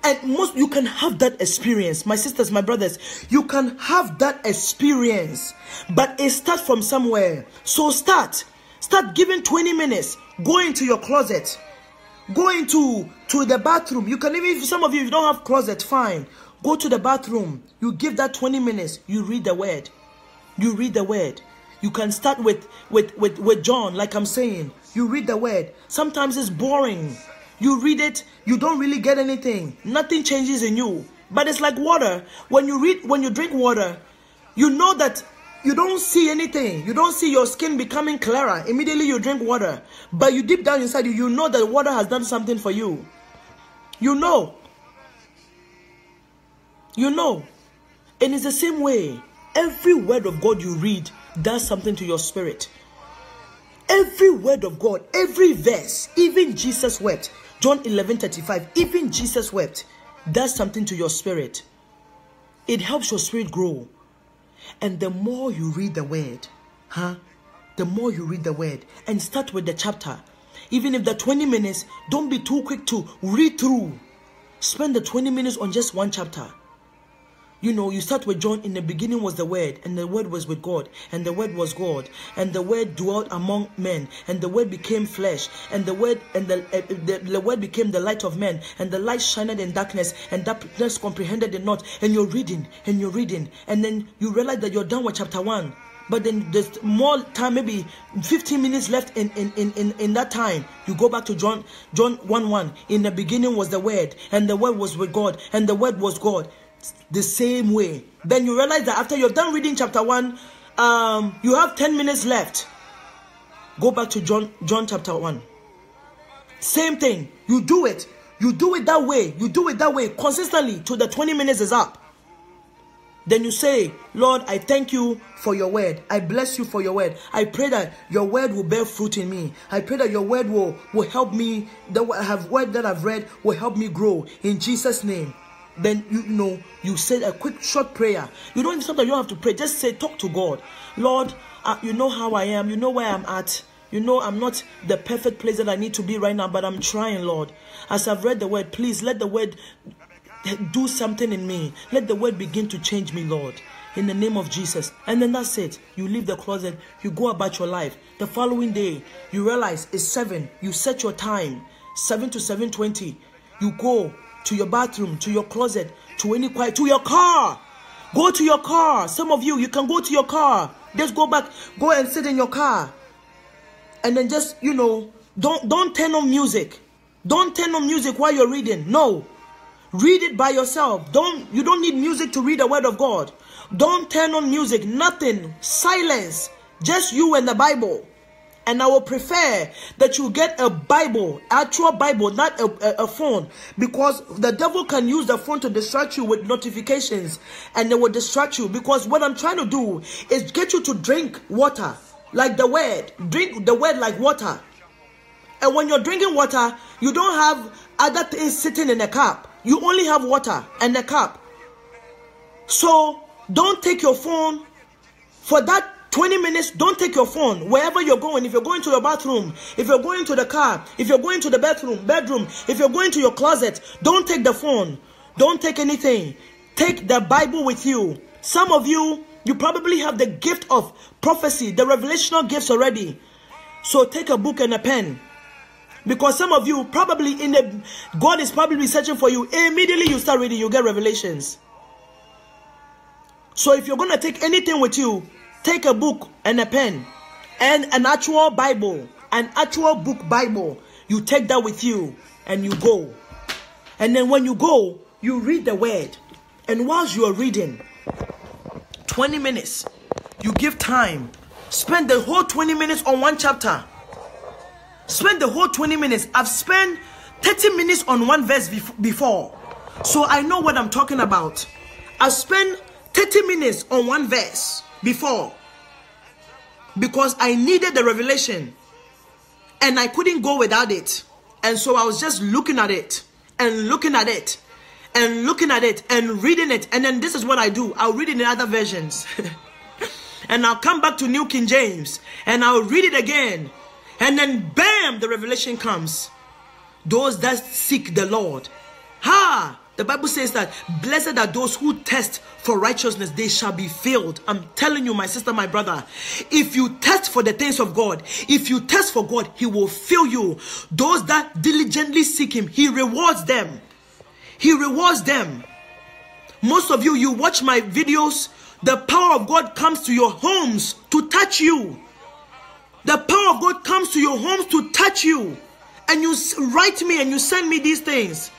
Speaker 2: and most you can have that experience my sisters my brothers you can have that experience but it starts from somewhere so start start giving 20 minutes go into your closet Go into to the bathroom. You can even, if some of you, if you don't have closet, fine. Go to the bathroom. You give that 20 minutes. You read the word. You read the word. You can start with, with, with, with John, like I'm saying. You read the word. Sometimes it's boring. You read it, you don't really get anything. Nothing changes in you. But it's like water. When you read, when you drink water, you know that you don't see anything. You don't see your skin becoming clearer. Immediately you drink water. But you deep down inside you, you know that water has done something for you. You know. You know. And it's the same way. Every word of God you read does something to your spirit. Every word of God, every verse, even Jesus wept. John 11 35, even Jesus wept, does something to your spirit. It helps your spirit grow. And the more you read the word, huh? The more you read the word and start with the chapter. Even if the 20 minutes, don't be too quick to read through. Spend the 20 minutes on just one chapter. You know, you start with John. In the beginning was the Word, and the Word was with God, and the Word was God, and the Word dwelt among men, and the Word became flesh, and the Word and the, uh, the, the Word became the light of men, and the light shined in darkness, and darkness comprehended it not. And you're reading, and you're reading, and then you realize that you're done with chapter one. But then there's more time, maybe 15 minutes left in, in, in, in, in that time. You go back to John John 1 1. In the beginning was the Word, and the Word was with God, and the Word was God the same way. Then you realize that after you've done reading chapter 1, um, you have 10 minutes left. Go back to John, John chapter 1. Same thing. You do it. You do it that way. You do it that way consistently till the 20 minutes is up. Then you say, Lord, I thank you for your word. I bless you for your word. I pray that your word will bear fruit in me. I pray that your word will, will help me, that I have word that I've read will help me grow. In Jesus' name then you, you know you say a quick short prayer. You don't sometimes you don't have to pray. Just say talk to god. Lord uh, you know how i am. You know where i'm at. You know i'm not the perfect place that i need to be right now but i'm trying lord. As i've read the word please let the word do something in me. Let the word begin to change me lord in the name of jesus. And then that's it. You leave the closet. You go about your life. The following day you realize it's seven. You set your time. Seven to 7.20 you go to your bathroom, to your closet, to any quiet, to your car. Go to your car. Some of you, you can go to your car. Just go back, go and sit in your car. And then just, you know, don't don't turn on music. Don't turn on music while you're reading. No. Read it by yourself. Don't you don't need music to read the word of God. Don't turn on music. Nothing. Silence. Just you and the Bible. And I will prefer that you get a Bible, actual Bible, not a, a, a, phone, because the devil can use the phone to distract you with notifications and they will distract you. Because what I'm trying to do is get you to drink water like the word, drink the word like water. And when you're drinking water, you don't have other things sitting in a cup, you only have water and a cup. So don't take your phone for that 20 minutes, don't take your phone wherever you're going. If you're going to your bathroom, if you're going to the car, if you're going to the bedroom, bedroom, if you're going to your closet, don't take the phone. Don't take anything. Take the Bible with you. Some of you, you probably have the gift of prophecy, the revelational gifts already. So take a book and a pen. Because some of you probably in the God is probably searching for you. Immediately you start reading, you get revelations. So if you're gonna take anything with you, take a book and a pen and an actual Bible, an actual book Bible. You take that with you and you go. And then when you go, you read the word, and whilst you are reading, 20 minutes, you give time. Spend the whole 20 minutes on one chapter. Spend the whole 20 minutes. I've spent 30 minutes on one verse bef- before. So I know what I'm talking about. I've spent 30 minutes on one verse before because I needed the revelation and I couldn't go without it. And so I was just looking at it and looking at it and looking at it and reading it. And then this is what I do I'll read it in other versions. (laughs) and I'll come back to New King James and I'll read it again. And then, bam, the revelation comes. Those that seek the Lord. Ha! The Bible says that blessed are those who test for righteousness, they shall be filled. I'm telling you, my sister, my brother, if you test for the things of God, if you test for God, He will fill you. Those that diligently seek Him, He rewards them. He rewards them. Most of you, you watch my videos, the power of God comes to your homes to touch you. The power of God comes to your homes to touch you. And you write me and you send me these things.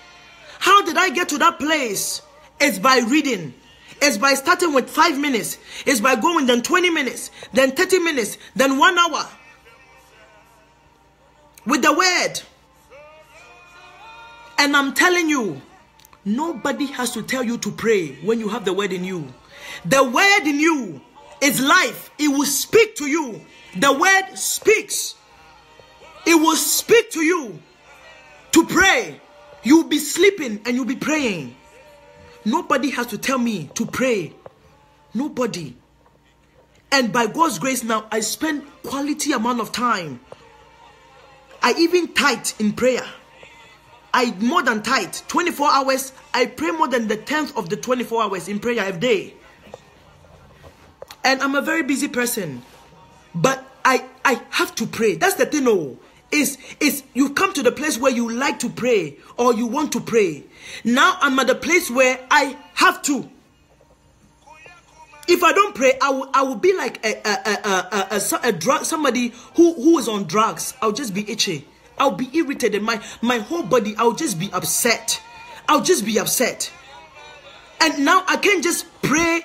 Speaker 2: How did I get to that place? It's by reading. It's by starting with five minutes. It's by going then 20 minutes, then 30 minutes, then one hour. With the word. And I'm telling you, nobody has to tell you to pray when you have the word in you. The word in you is life, it will speak to you. The word speaks, it will speak to you to pray. You'll be sleeping and you'll be praying. Nobody has to tell me to pray. Nobody. And by God's grace now, I spend quality amount of time. I even tight in prayer. I more than tight. 24 hours. I pray more than the 10th of the 24 hours in prayer every day. And I'm a very busy person. But I I have to pray. That's the thing, oh is is you've come to the place where you like to pray or you want to pray. Now i'm at the place where i have to. If i don't pray i will i will be like a a a a, a, a, drug somebody who who is on drugs. I'll just be itchy. I'll be irritated. My my whole body i'll just be upset. I'll just be upset. And now i can't just pray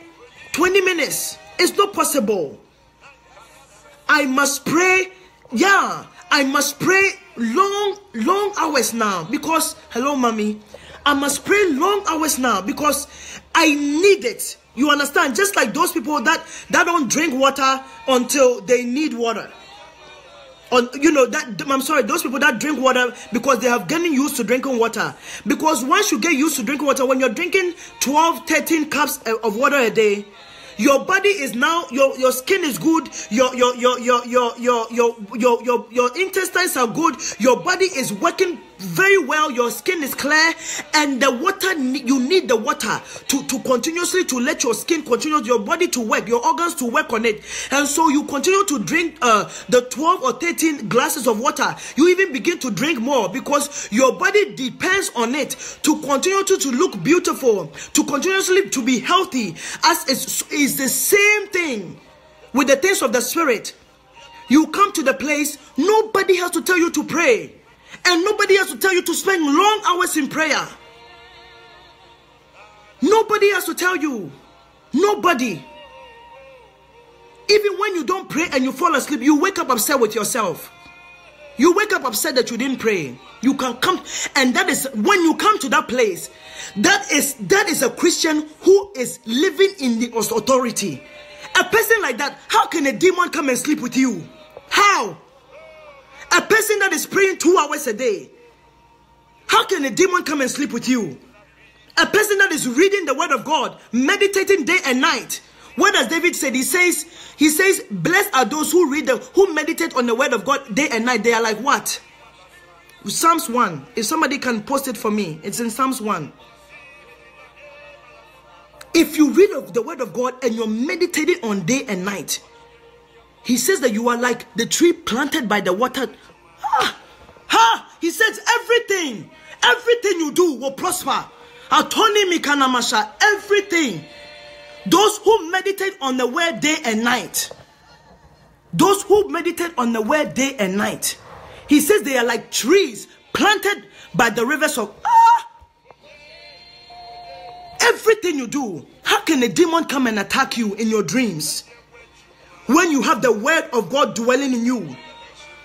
Speaker 2: 20 minutes. It's not possible. I must pray yeah I must pray long, long hours now because, hello, mommy, I must pray long hours now because I need it. You understand? Just like those people that that don't drink water until they need water. On you know that I'm sorry, those people that drink water because they have getting used to drinking water. Because once you get used to drinking water, when you're drinking 12, 13 cups uh, of water a day, your body is now your your skin is good your your your your your your your your your, your intestines are good your body is working very well your skin is clear and the water you need the water to to continuously to let your skin continue your body to work your organs to work on it. And so you continue to drink uh the 12 or 13 glasses of water. You even begin to drink more because your body depends on it to continue to, to look beautiful to continuously to be healthy as is is the same thing with the things of the spirit. You come to the place nobody has to tell you to pray and nobody has to tell you to spend long hours in prayer. Nobody has to tell you. Nobody. Even when you don't pray and you fall asleep, you wake up upset with yourself. You wake up upset that you didn't pray. You can come, and that is when you come to that place. That is that is a Christian who is living in the authority. A person like that, how can a demon come and sleep with you? How? A person that is praying two hours a day. How can a demon come and sleep with you? A person that is reading the word of God, meditating day and night. What does David say? He says, he says, blessed are those who read the who meditate on the word of God day and night. They are like what? Psalms 1. If somebody can post it for me, it's in Psalms 1. If you read of the word of God and you're meditating on day and night, he says that you are like the tree planted by the water. Ha! Ha! He says everything, everything you do will prosper. Atoni mikanamasha, everything. Those who meditate on the word day and night. Those who meditate on the word day and night. He says they are like trees planted by the rivers of. Ah! everything you do, how can a demon come and attack you in your dreams? When you have the word of God dwelling in you,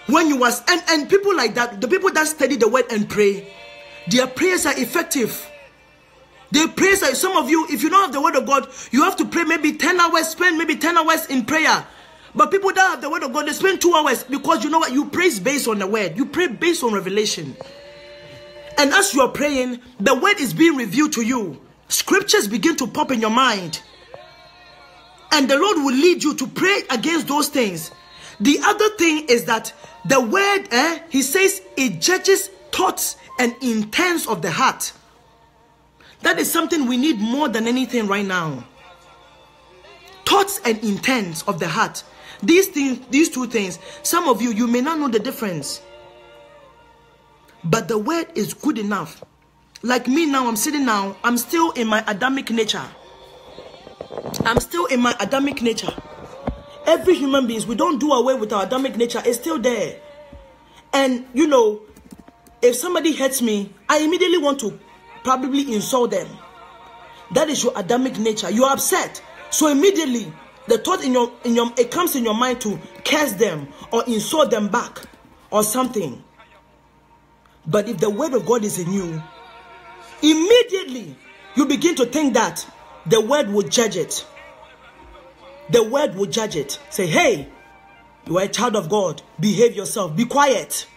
Speaker 2: when you was and, and people like that, the people that study the word and pray, their prayers are effective. Their prayers are some of you, if you don't have the word of God, you have to pray maybe 10 hours, spend maybe 10 hours in prayer. But people that have the word of God, they spend two hours because you know what? You pray based on the word, you pray based on revelation. And as you are praying, the word is being revealed to you. Scriptures begin to pop in your mind. And the Lord will lead you to pray against those things. The other thing is that the word, eh, he says, it judges thoughts and intents of the heart. That is something we need more than anything right now. Thoughts and intents of the heart. These things, these two things, some of you, you may not know the difference. But the word is good enough. Like me now, I'm sitting now, I'm still in my Adamic nature. I'm still in my Adamic nature. Every human beings, we don't do away with our Adamic nature, it's still there. And you know, if somebody hurts me, I immediately want to probably insult them. That is your Adamic nature. You're upset. So immediately the thought in your in your it comes in your mind to curse them or insult them back or something. But if the word of God is in you, immediately you begin to think that the word will judge it. The word will judge it. Say, hey, you are a child of God. Behave yourself. Be quiet.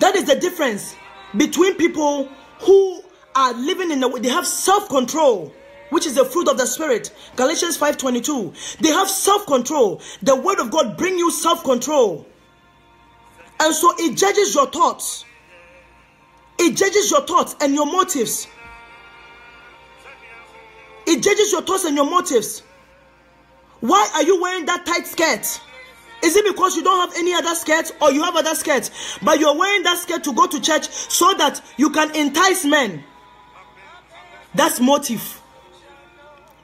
Speaker 2: That is the difference between people who are living in the way they have self-control which is the fruit of the spirit galatians 5.22 they have self-control the word of god bring you self-control and so it judges your thoughts it judges your thoughts and your motives it judges your thoughts and your motives why are you wearing that tight skirt is it because you don't have any other skirts or you have other skirts, but you're wearing that skirt to go to church so that you can entice men? That's motive.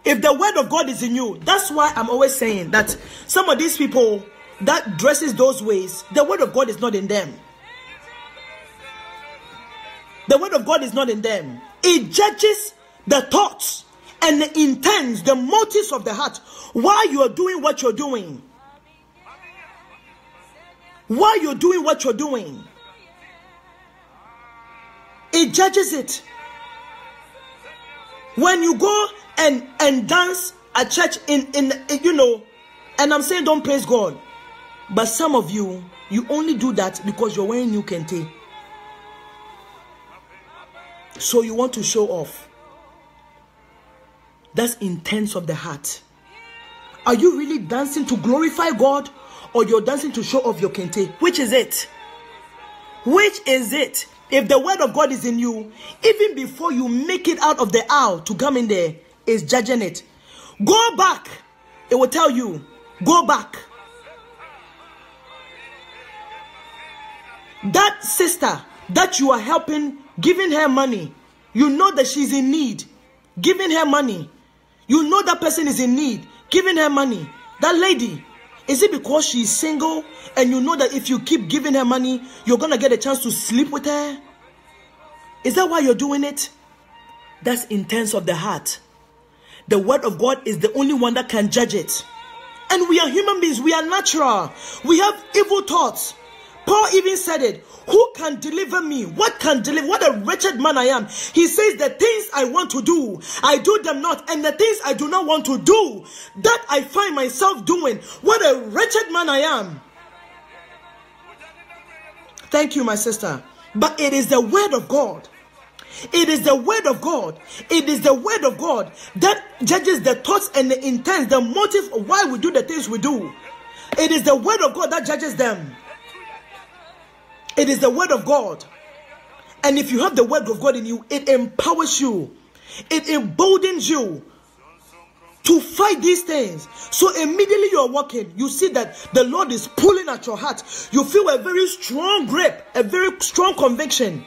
Speaker 2: If the word of God is in you, that's why I'm always saying that some of these people that dresses those ways, the word of God is not in them. The word of God is not in them. It judges the thoughts and the intents, the motives of the heart, why you are doing what you're doing why you're doing what you're doing. It judges it. When you go and and dance at church in in, in you know, and I'm saying don't praise God, but some of you you only do that because you're wearing new kente. So you want to show off. That's intense of the heart. Are you really dancing to glorify God or you're dancing to show off your kente. Which is it? Which is it? If the word of God is in you, even before you make it out of the aisle to come in there, is judging it. Go back. It will tell you, go back. That sister that you are helping, giving her money, you know that she's in need, giving her money. You know that person is in need, giving her money. That lady, is it because she's single and you know that if you keep giving her money, you're going to get a chance to sleep with her? Is that why you're doing it? That's intense of the heart. The word of God is the only one that can judge it. And we are human beings, we are natural. We have evil thoughts. Paul even said it. Who can deliver me? What can deliver? What a wretched man I am. He says, The things I want to do, I do them not. And the things I do not want to do, that I find myself doing. What a wretched man I am. Thank you, my sister. But it is the word of God. It is the word of God. It is the word of God that judges the thoughts and the intents, the motive why we do the things we do. It is the word of God that judges them. It is the word of God. And if you have the word of God in you, it empowers you, it emboldens you to fight these things. So immediately you are walking, you see that the Lord is pulling at your heart. You feel a very strong grip, a very strong conviction.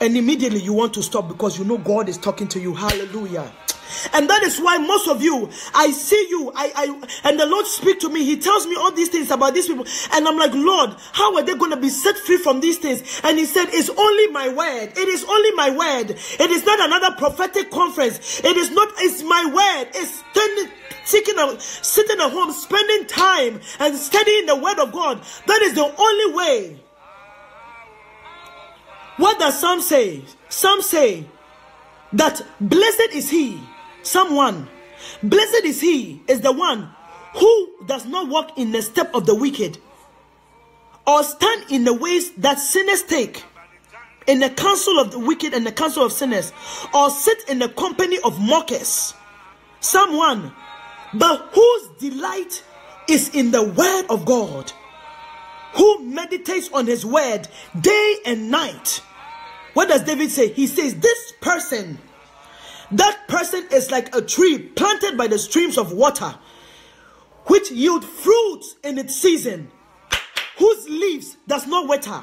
Speaker 2: And immediately you want to stop because you know God is talking to you. Hallelujah. And that is why most of you, I see you, I, I, and the Lord speak to me. He tells me all these things about these people. And I'm like, Lord, how are they going to be set free from these things? And he said, it's only my word. It is only my word. It is not another prophetic conference. It is not, it's my word. It's standing, seeking a, sitting at home, spending time and studying the word of God. That is the only way. What does Psalm say? Psalm say that blessed is he Psalm one, blessed is he, is the one who does not walk in the step of the wicked, or stand in the ways that sinners take, in the counsel of the wicked and the counsel of sinners, or sit in the company of mockers. Psalm one, but whose delight is in the word of God, who meditates on his word day and night. What does David say? He says, This person that person is like a tree planted by the streams of water, which yield fruits in its season, whose leaves does not wither.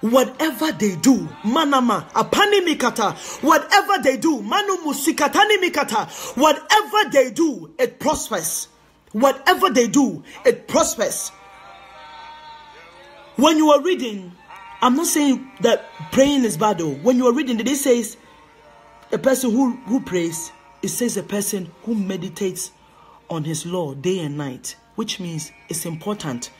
Speaker 2: Whatever they do, manama, apanimikata, whatever they do, manu musikatanimikata, whatever they do, it prospers. Whatever they do, it prospers. When you are reading, I'm not saying that praying is bad though. When you are reading, it says a person who, who prays, it says a person who meditates on his law day and night, which means it's important.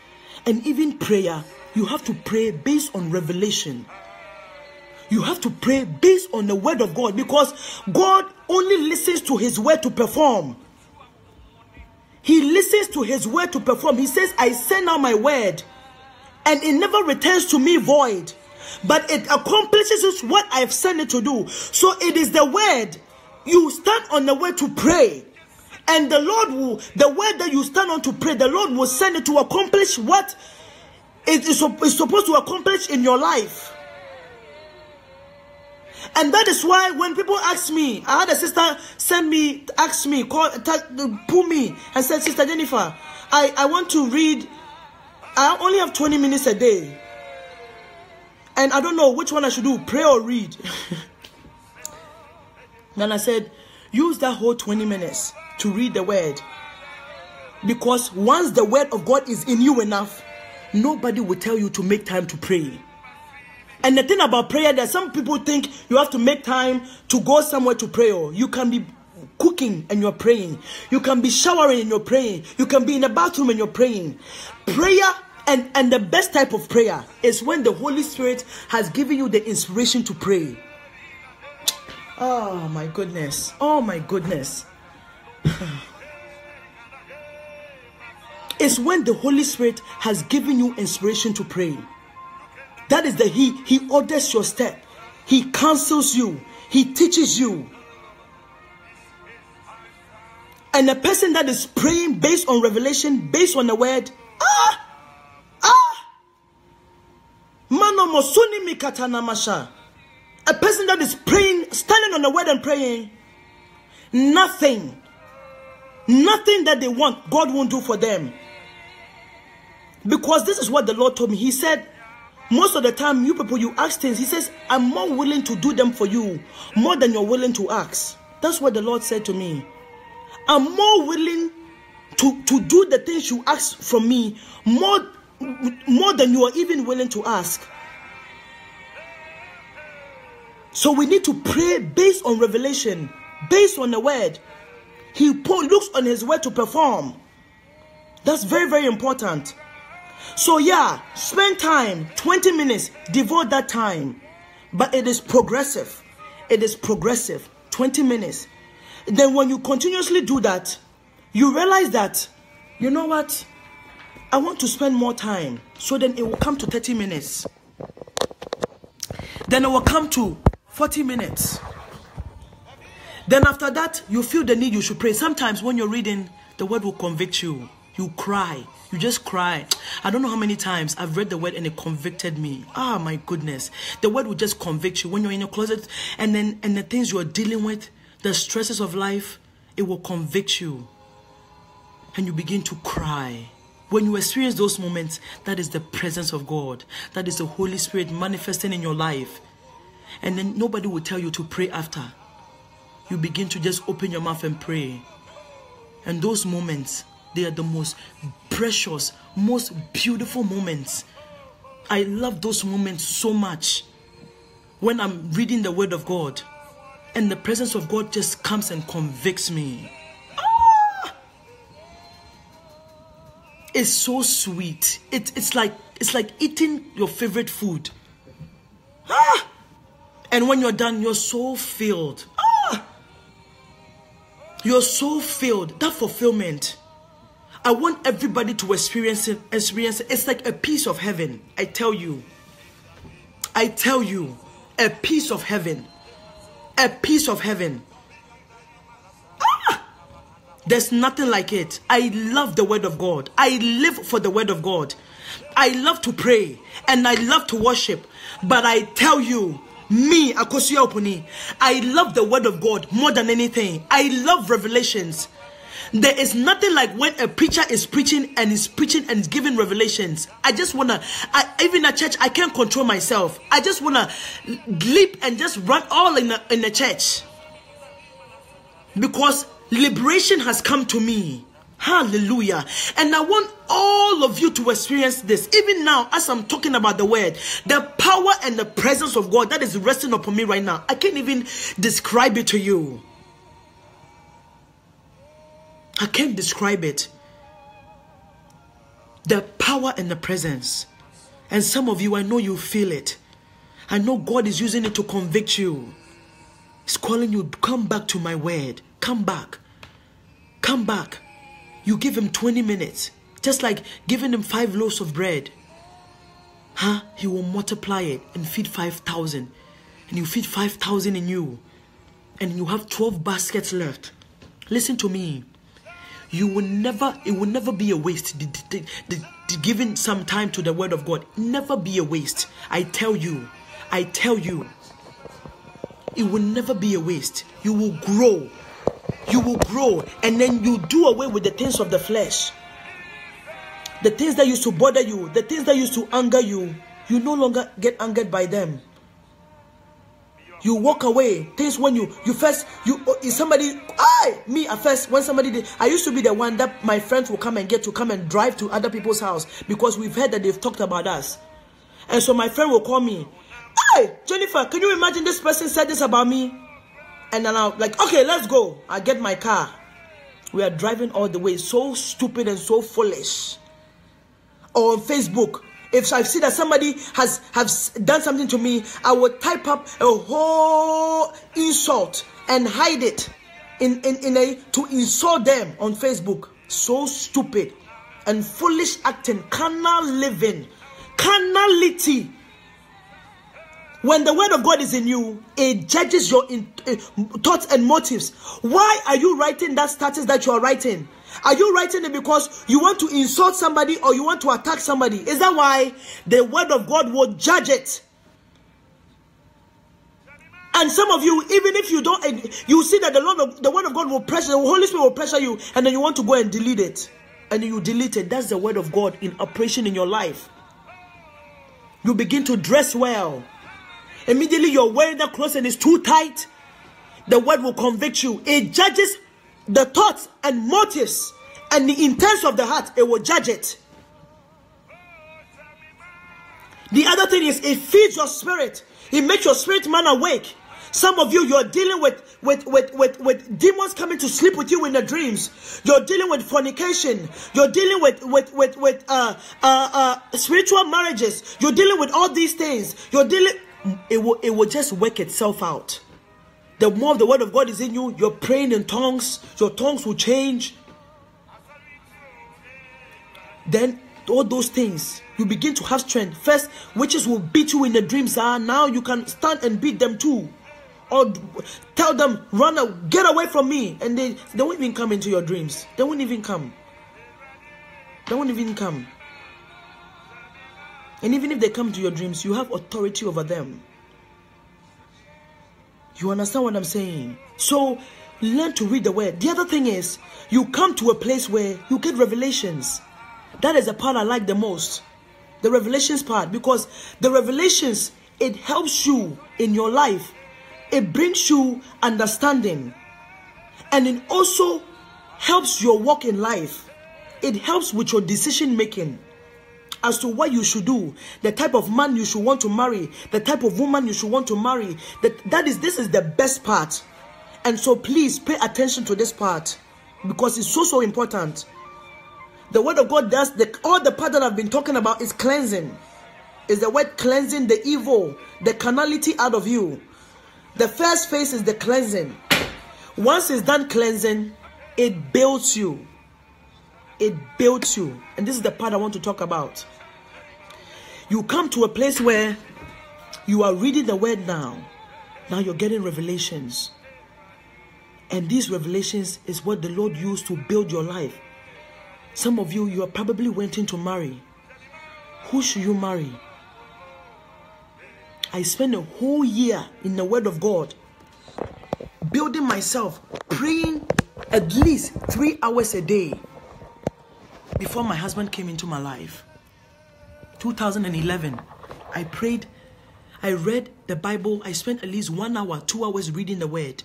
Speaker 2: And even prayer, you have to pray based on revelation. You have to pray based on the word of God because God only listens to his word to perform. He listens to his word to perform. He says, I send out my word and it never returns to me void but it accomplishes what I've sent it to do. So it is the word. You stand on the way to pray. And the Lord will, the word that you stand on to pray, the Lord will send it to accomplish what it is supposed to accomplish in your life. And that is why when people ask me, I had a sister send me, ask me, call, pull me, and said, Sister Jennifer, I, I want to read, I only have 20 minutes a day. And I don't know which one I should do, pray or read. (laughs) then I said, use that whole 20 minutes to read the word. Because once the word of God is in you enough, nobody will tell you to make time to pray. And the thing about prayer that some people think you have to make time to go somewhere to pray. Or you can be cooking and you're praying. You can be showering and you're praying. You can be in the bathroom and you're praying. Prayer and, and the best type of prayer is when the Holy Spirit has given you the inspiration to pray. Oh my goodness. Oh my goodness. (sighs) it's when the Holy Spirit has given you inspiration to pray. That is the He. He orders your step. He counsels you. He teaches you. And a person that is praying based on revelation, based on the word, ah, A person that is praying, standing on the word and praying, nothing, nothing that they want, God won't do for them. Because this is what the Lord told me. He said, most of the time, you people, you ask things. He says, I'm more willing to do them for you, more than you're willing to ask. That's what the Lord said to me. I'm more willing to, to do the things you ask from me, more, more than you are even willing to ask. So we need to pray based on revelation, based on the word. He looks on his word to perform. That's very, very important. So, yeah, spend time 20 minutes, devote that time. But it is progressive. It is progressive. 20 minutes. Then, when you continuously do that, you realize that, you know what? I want to spend more time. So then it will come to 30 minutes. Then it will come to 40 minutes. Then after that, you feel the need, you should pray. Sometimes when you're reading, the word will convict you. You cry. You just cry. I don't know how many times I've read the word and it convicted me. Ah, my goodness. The word will just convict you when you're in your closet and then and the things you're dealing with, the stresses of life, it will convict you. And you begin to cry. When you experience those moments, that is the presence of God. That is the Holy Spirit manifesting in your life and then nobody will tell you to pray after. you begin to just open your mouth and pray. And those moments, they are the most precious, most beautiful moments. I love those moments so much when I'm reading the Word of God and the presence of God just comes and convicts me. Ah! It's so sweet. It, it's like it's like eating your favorite food. Ah! And when you're done, you're so filled. Ah! You're so filled. That fulfillment. I want everybody to experience it. Experience it. It's like a piece of heaven. I tell you. I tell you, a piece of heaven. A piece of heaven. Ah! There's nothing like it. I love the word of God. I live for the word of God. I love to pray and I love to worship. But I tell you, me, Akosia Opuni, I love the word of God more than anything. I love revelations. There is nothing like when a preacher is preaching and is preaching and is giving revelations. I just wanna, I, even at church, I can't control myself. I just wanna leap and just run all in the, in the church because liberation has come to me. Hallelujah. And I want all of you to experience this. Even now, as I'm talking about the word, the power and the presence of God that is resting upon me right now. I can't even describe it to you. I can't describe it. The power and the presence. And some of you, I know you feel it. I know God is using it to convict you. He's calling you, come back to my word. Come back. Come back. You give him 20 minutes, just like giving him five loaves of bread. Huh? He will multiply it and feed 5,000. And you feed 5,000 in you. And you have 12 baskets left. Listen to me. You will never, it will never be a waste. The, the, the, giving some time to the word of God. Never be a waste. I tell you. I tell you. It will never be a waste. You will grow you will grow and then you do away with the things of the flesh. The things that used to bother you the things that used to anger you you no longer get angered by them. You walk away. Things when you you first you oh, is somebody I me at first when somebody did I used to be the one that my friends will come and get to come and drive to other people's house because we've heard that they've talked about us. And so my friend will call me hey Jennifer can you imagine this person said this about me and then I'm like, okay, let's go. I get my car. We are driving all the way. So stupid and so foolish. Or on Facebook, if I see that somebody has has done something to me, I will type up a whole insult and hide it in, in, in a to insult them on Facebook. So stupid and foolish acting, carnal living, carnality when the word of God is in you, it judges your in, uh, thoughts and motives. Why are you writing that status that you are writing? Are you writing it because you want to insult somebody or you want to attack somebody? Is that why the word of God will judge it? And some of you, even if you don't, you see that the Lord, of, the word of God will pressure, the Holy Spirit will pressure you, and then you want to go and delete it, and you delete it. That's the word of God in operation in your life. You begin to dress well. Immediately you're wearing the clothes and it's too tight, the word will convict you. It judges the thoughts and motives and the intents of the heart. It will judge it. The other thing is it feeds your spirit. It makes your spirit man awake. Some of you, you're dealing with, with, with, with, with demons coming to sleep with you in the dreams. You're dealing with fornication. You're dealing with, with, with, with uh, uh, uh, spiritual marriages. You're dealing with all these things. You're dealing, it will it will just work itself out. The more the word of God is in you, you're praying in tongues, your tongues will change. Then all those things, you begin to have strength. First, witches will beat you in the dreams. Ah, now you can stand and beat them too. Or tell them, run, get away from me. And they, they won't even come into your dreams. They won't even come. They won't even come. And even if they come to your dreams, you have authority over them. You understand what I'm saying? So learn to read the word. The other thing is, you come to a place where you get revelations. That is the part I like the most. The revelations part. Because the revelations, it helps you in your life. It brings you understanding. And it also helps your walk in life. It helps with your decision making as to what you should do, the type of man you should want to marry, the type of woman you should want to marry. That that is this is the best part. And so please pay attention to this part because it's so so important. The word of God does the all the part that I've been talking about is cleansing. Is the word cleansing the evil, the carnality out of you. The first phase is the cleansing. Once it's done cleansing, it builds you. It builds you. And this is the part I want to talk about. You come to a place where you are reading the word now. Now you're getting revelations. And these revelations is what the Lord used to build your life. Some of you, you are probably waiting to marry. Who should you marry? I spent a whole year in the Word of God, building myself, praying at least three hours a day before my husband came into my life. 2011, I prayed, I read the Bible, I spent at least one hour, two hours reading the Word,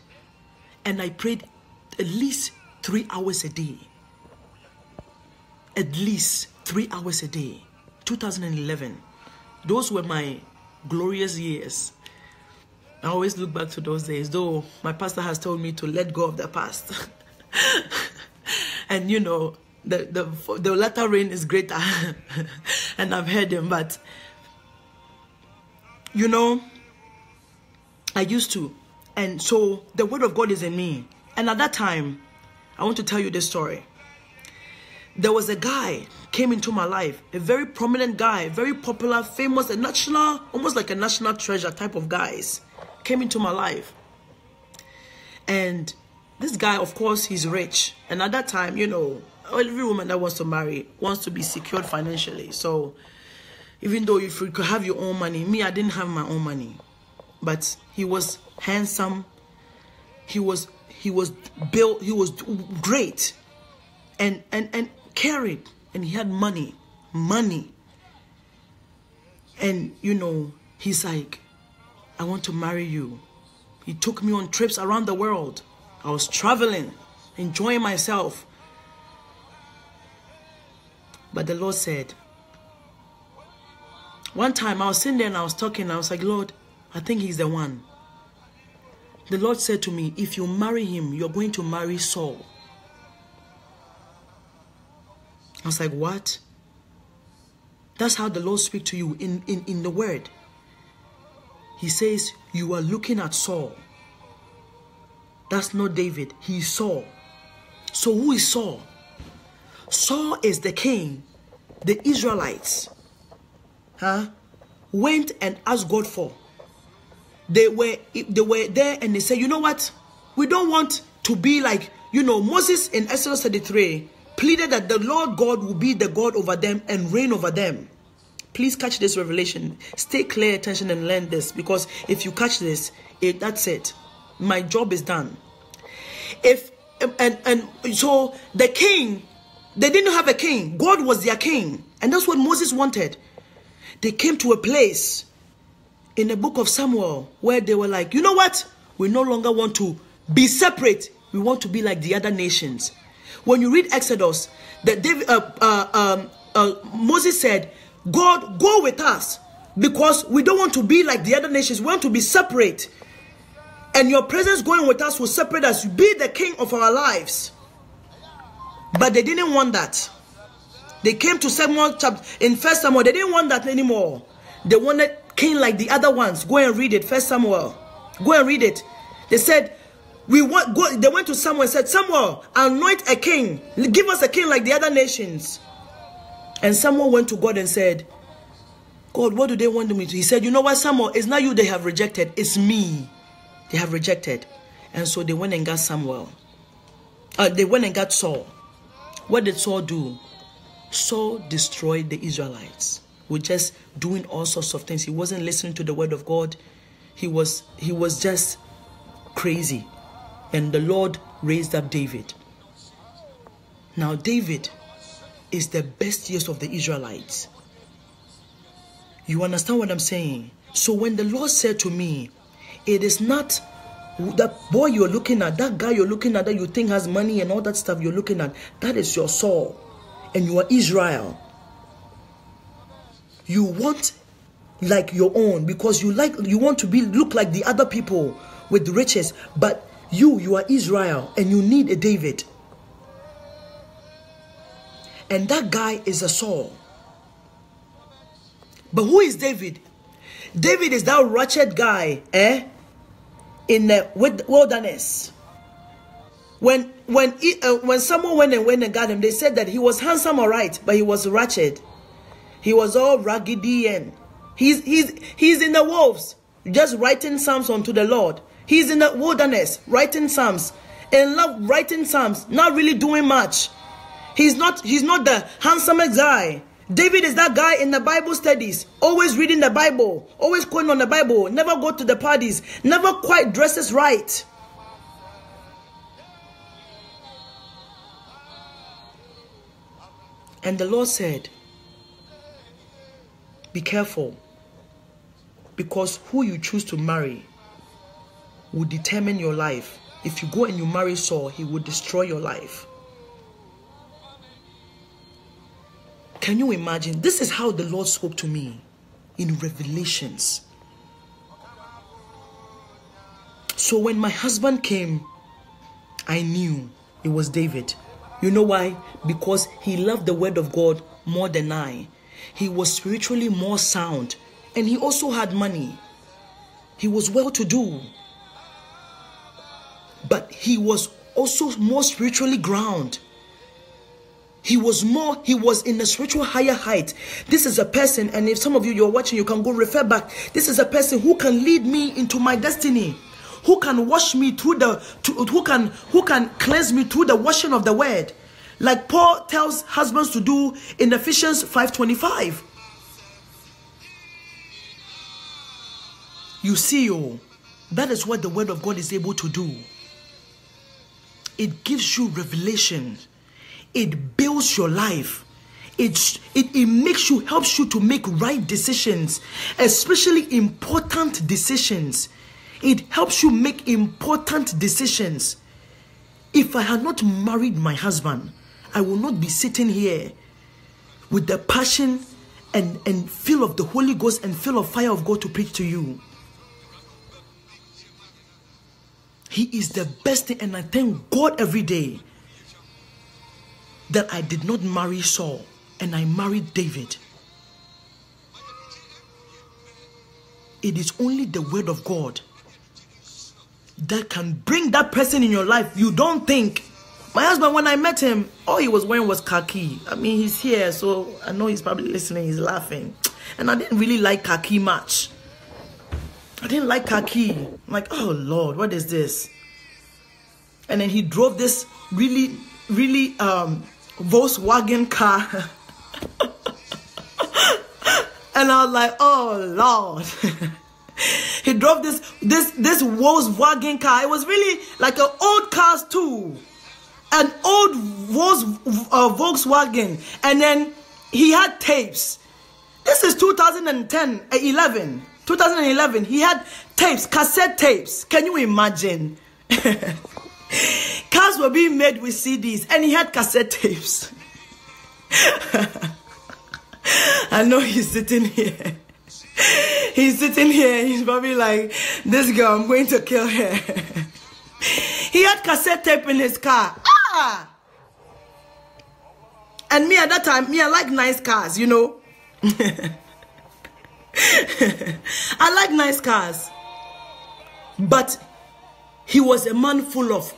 Speaker 2: and I prayed at least three hours a day at least three hours a day. 2011. Those were my glorious years. I always look back to those days, though my pastor has told me to let go of the past. (laughs) and you know, the, the, the latter rain is greater. (laughs) and I've heard him, but you know, I used to. And so the word of God is in me. And at that time, I want to tell you this story there was a guy came into my life a very prominent guy very popular famous a national almost like a national treasure type of guys came into my life and this guy of course he's rich and at that time you know every woman that wants to marry wants to be secured financially so even though if you could have your own money me i didn't have my own money but he was handsome he was he was built he was great and and and carried and he had money, money. And you know, he's like, I want to marry you. He took me on trips around the world. I was traveling, enjoying myself. But the Lord said, one time I was sitting there and I was talking, I was like, Lord, I think he's the one. The Lord said to me, if you marry him, you're going to marry Saul. I was like, what? That's how the Lord speaks to you in, in, in the word. He says, you are looking at Saul. That's not David. He's Saul. So who is Saul? Saul is the king the Israelites huh, went and asked God for. They were they were there and they said, you know what? We don't want to be like, you know, Moses in Exodus 33 pleaded that the Lord God will be the God over them and reign over them. Please catch this revelation. Stay clear attention and learn this because if you catch this, it, that's it. My job is done. If and and so the king, they didn't have a king. God was their king, and that's what Moses wanted. They came to a place in the book of Samuel where they were like, you know what? We no longer want to be separate. We want to be like the other nations. When you read Exodus, that David, uh, uh, um, uh, Moses said, God, go with us because we don't want to be like the other nations. We want to be separate. And your presence going with us will separate us. Be the king of our lives. But they didn't want that. They came to Samuel chapter in First Samuel. They didn't want that anymore. They wanted king like the other ones. Go and read it. First Samuel. Go and read it. They said, we want go, they went to Samuel and said, Samuel, anoint a king. Give us a king like the other nations. And Samuel went to God and said, God, what do they want me to? He said, You know what, Samuel? It's not you they have rejected, it's me they have rejected. And so they went and got Samuel. Uh, they went and got Saul. What did Saul do? Saul destroyed the Israelites with just doing all sorts of things. He wasn't listening to the word of God. He was he was just crazy. And the Lord raised up David. Now, David is the best years of the Israelites. You understand what I'm saying? So, when the Lord said to me, It is not that boy you're looking at, that guy you're looking at that you think has money and all that stuff you're looking at, that is your Saul. And you are Israel. You want like your own because you like you want to be look like the other people with the riches, but you you are Israel and you need a David. And that guy is a Saul. But who is David? David is that wretched guy, eh? In the wilderness. When when he, uh, when someone went and went and got him, they said that he was handsome, alright, but he was wretched. He was all raggedy and he's he's he's in the wolves, just writing psalms unto the Lord. He's in the wilderness, writing psalms, and love writing psalms, not really doing much. He's not he's not the handsome guy. David is that guy in the Bible studies, always reading the Bible, always quoting on the Bible, never go to the parties, never quite dresses right. And the Lord said, Be careful, because who you choose to marry will determine your life. If you go and you marry Saul, he will destroy your life. Can you imagine? This is how the Lord spoke to me in Revelations. So when my husband came, I knew it was David. You know why? Because he loved the word of God more than I. He was spiritually more sound and he also had money. He was well to do. But he was also more spiritually grounded. He was more, he was in a spiritual higher height. This is a person, and if some of you you're watching, you can go refer back. This is a person who can lead me into my destiny, who can wash me through the, to, who can who can cleanse me through the washing of the word, like Paul tells husbands to do in Ephesians 5:25. You see, oh, that is what the word of God is able to do. It gives you revelation it builds your life. It, it, it makes you, helps you to make right decisions, especially important decisions. It helps you make important decisions. If I had not married my husband, I will not be sitting here with the passion and, and feel of the Holy Ghost and feel of fire of God to preach to you. He is the best thing, and I thank God every day that I did not marry Saul and I married David. It is only the word of God that can bring that person in your life. You don't think. My husband, when I met him, all he was wearing was khaki. I mean, he's here, so I know he's probably listening, he's laughing. And I didn't really like khaki much. I didn't like khaki. I'm like, oh Lord, what is this? And then he drove this really, really um, Volkswagen car. and I was like, oh Lord. he drove this this this Volkswagen car. It was really like an old car too. An old uh, Volkswagen. And then he had tapes. This is 2010, uh, 11. 2011. He had tapes, cassette tapes. Can you imagine? (laughs) (laughs) Cars were being made with CDs and he had cassette tapes. (laughs) I know he's sitting here. (laughs) He's sitting here. He's probably like, this girl, I'm going to kill her. he had cassette tape in his car. Ah! And me at that time, me, I like nice cars, you know. I like nice cars. But he was a man full of.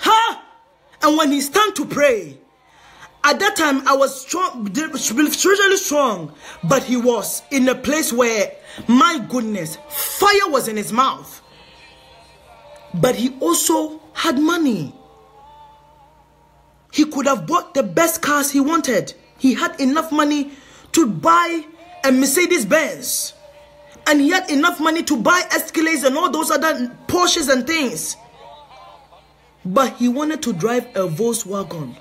Speaker 2: Huh? And when he stand to pray, at that time I was strong, spiritually strong, but he was in a place where, my goodness, fire was in his mouth. But he also had money. He could have bought the best cars he wanted. He had enough money to buy a Mercedes Benz and he had enough money to buy Escalades and all those other Porsches and things. But he wanted to drive a Volkswagen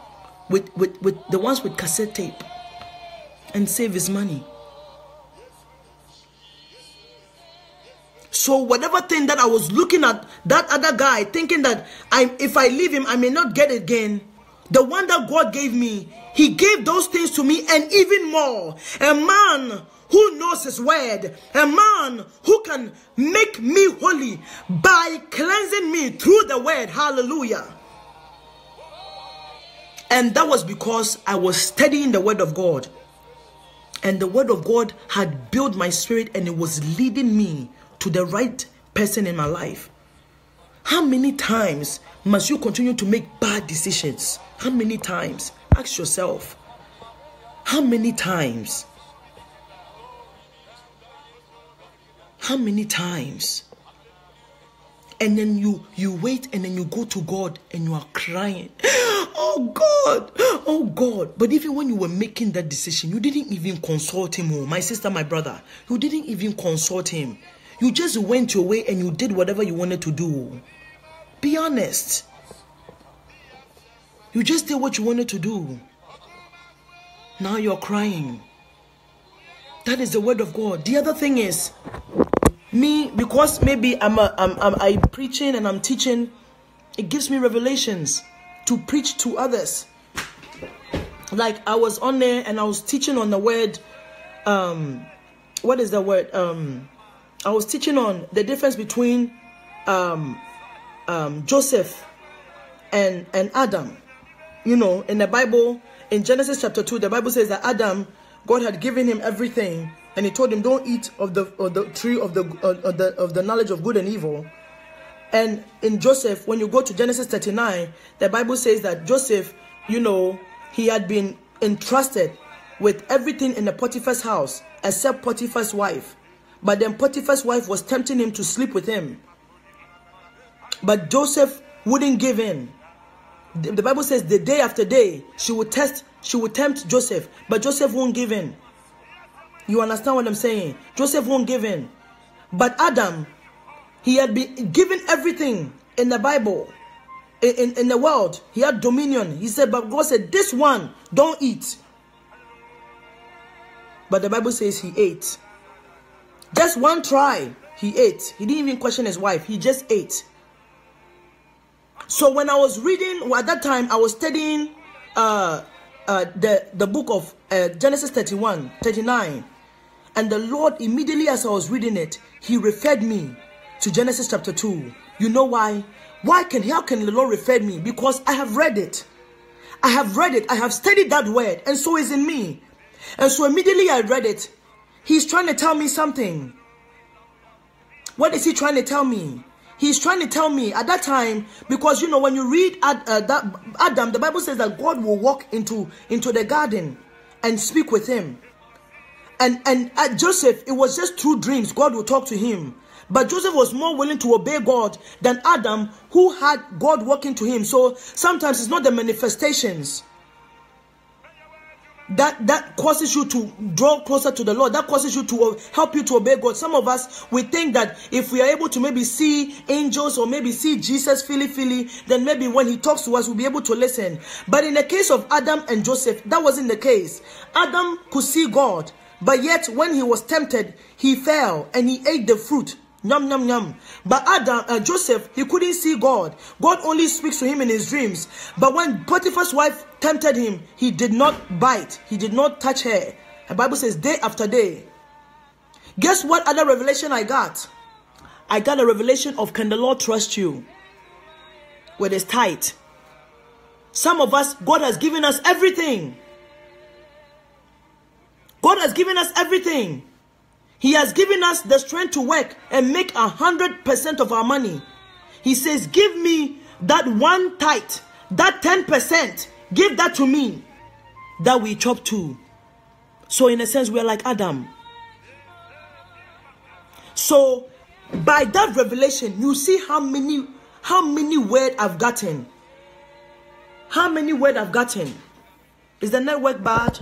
Speaker 2: with, with, with the ones with cassette tape and save his money. So whatever thing that I was looking at that other guy, thinking that I if I leave him, I may not get it again. The one that God gave me, He gave those things to me and even more. A man who knows his word, a man who can make me holy by cleansing me through the word. Hallelujah. And that was because I was studying the word of God. And the word of God had built my spirit and it was leading me to the right person in my life. How many times must you continue to make bad decisions? How many times? Ask yourself. How many times? How many times? And then you you wait and then you go to God and you are crying. (gasps) Oh God, oh God. But even when you were making that decision, you didn't even consult him. Oh, my sister, my brother, you didn't even consult him. You just went your way and you did whatever you wanted to do. Be honest. You just did what you wanted to do. Now you're crying. That is the word of God. The other thing is, me because maybe I'm a, I'm, I'm I preaching and I'm teaching, it gives me revelations to preach to others. Like I was on there and I was teaching on the word, um, what is the word? Um, I was teaching on the difference between um, um, Joseph and and Adam. You know, in the Bible, in Genesis chapter two, the Bible says that Adam, God had given him everything, and He told him, "Don't eat of the of the tree of the of the of the knowledge of good and evil." And in Joseph, when you go to Genesis 39, the Bible says that Joseph, you know, he had been entrusted with everything in the Potiphar's house except Potiphar's wife. But then Potiphar's wife was tempting him to sleep with him. But Joseph wouldn't give in. The Bible says the day after day she would test, she would tempt Joseph, but Joseph won't give in. You understand what I'm saying? Joseph won't give in. But Adam, he had been given everything in the Bible, in, in, in the world. He had dominion. He said, but God said, This one, don't eat. But the Bible says he ate. Just one try, he ate. He didn't even question his wife, he just ate. So when I was reading, at that time, I was studying uh, uh, the, the book of uh, Genesis 31, 39. And the Lord, immediately as I was reading it, He referred me to Genesis chapter 2. You know why? Why can how can the Lord refer me? Because I have read it. I have read it. I have studied that word, and so is in me. And so immediately I read it. He's trying to tell me something. What is he trying to tell me? He's trying to tell me at that time because you know when you read Ad, uh, that Adam, the Bible says that God will walk into into the garden and speak with him. And and at Joseph, it was just through dreams God will talk to him. But Joseph was more willing to obey God than Adam, who had God walking to him. So sometimes it's not the manifestations that that causes you to draw closer to the Lord. That causes you to help you to obey God. Some of us we think that if we are able to maybe see angels or maybe see Jesus fili fili, then maybe when He talks to us, we'll be able to listen. But in the case of Adam and Joseph, that wasn't the case. Adam could see God, but yet when he was tempted, he fell and he ate the fruit. Yum, yum, yum. But Adam, uh, Joseph, he couldn't see God. God only speaks to him in his dreams. But when Potiphar's wife tempted him, he did not bite. He did not touch her. The Bible says day after day. Guess what other revelation I got? I got a revelation of can the Lord trust you? With it's tight. Some of us, God has given us everything. God has given us everything. He has given us the strength to work and make a hundred percent of our money. He says, Give me that one tithe, that 10%, give that to me, that we chop too. So, in a sense, we are like Adam. So, by that revelation, you see how many how many word I've gotten. How many word I've gotten. Is the network bad?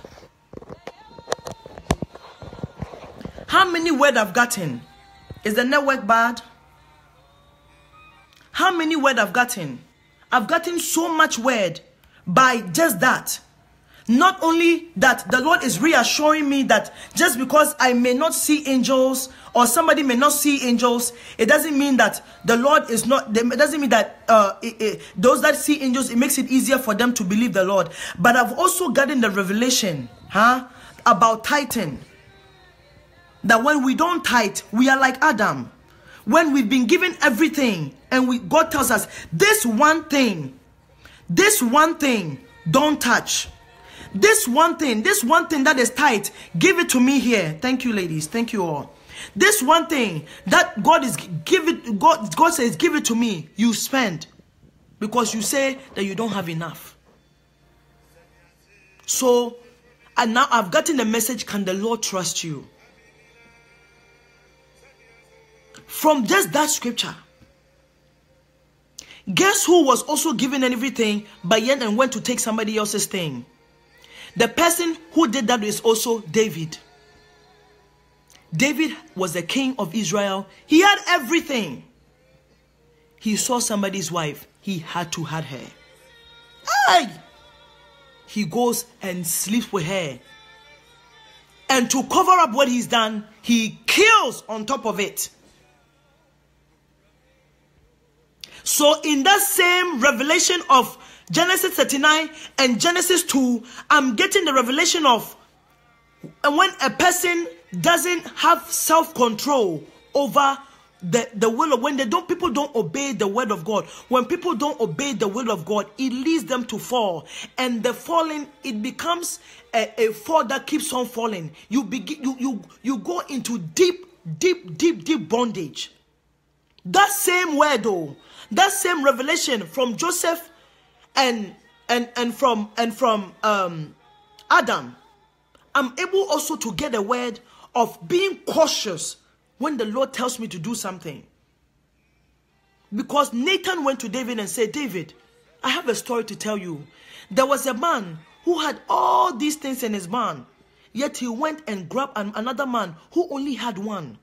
Speaker 2: How many word I've gotten? Is the network bad? How many word I've gotten? I've gotten so much word by just that. not only that the Lord is reassuring me that just because I may not see angels or somebody may not see angels, it doesn't mean that the Lord is not, it doesn't mean that uh, it, it, those that see angels, it makes it easier for them to believe the Lord. But I've also gotten the revelation, huh, about tithing. That when we don't tithe, we are like Adam. When we've been given everything and we, God tells us, this one thing, this one thing, don't touch this one thing, this one thing that is tight, give it to me here. Thank you, ladies. Thank you all. This one thing that God is give it, God, God says, give it to me. You spend because you say that you don't have enough. So, and now I've gotten the message. Can the Lord trust you? From just that scripture. Guess who was also given everything, but yet and went to take somebody else's thing? The person who did that is also David. David was the king of Israel. He had everything. He saw somebody's wife. He had to have her. Aye. He goes and sleeps with her. And to cover up what he's done, he kills on top of it. So, in that same revelation of Genesis 39 and Genesis 2, I'm getting the revelation of uh, when a person doesn't have self-control over the, the will of when they don't people don't obey the word of God. When people don't obey the will of God, it leads them to fall. And the falling, it becomes a, a fall that keeps on falling. You begin you you you go into deep, deep, deep, deep bondage. That same word though, that same revelation from Joseph and and and from and from um Adam, I'm able also to get a word of being cautious when the Lord tells me to do something. Because Nathan went to David and said, David, I have a story to tell you. There was a man who had all these things in his barn, yet he went and grabbed an, another man who only had one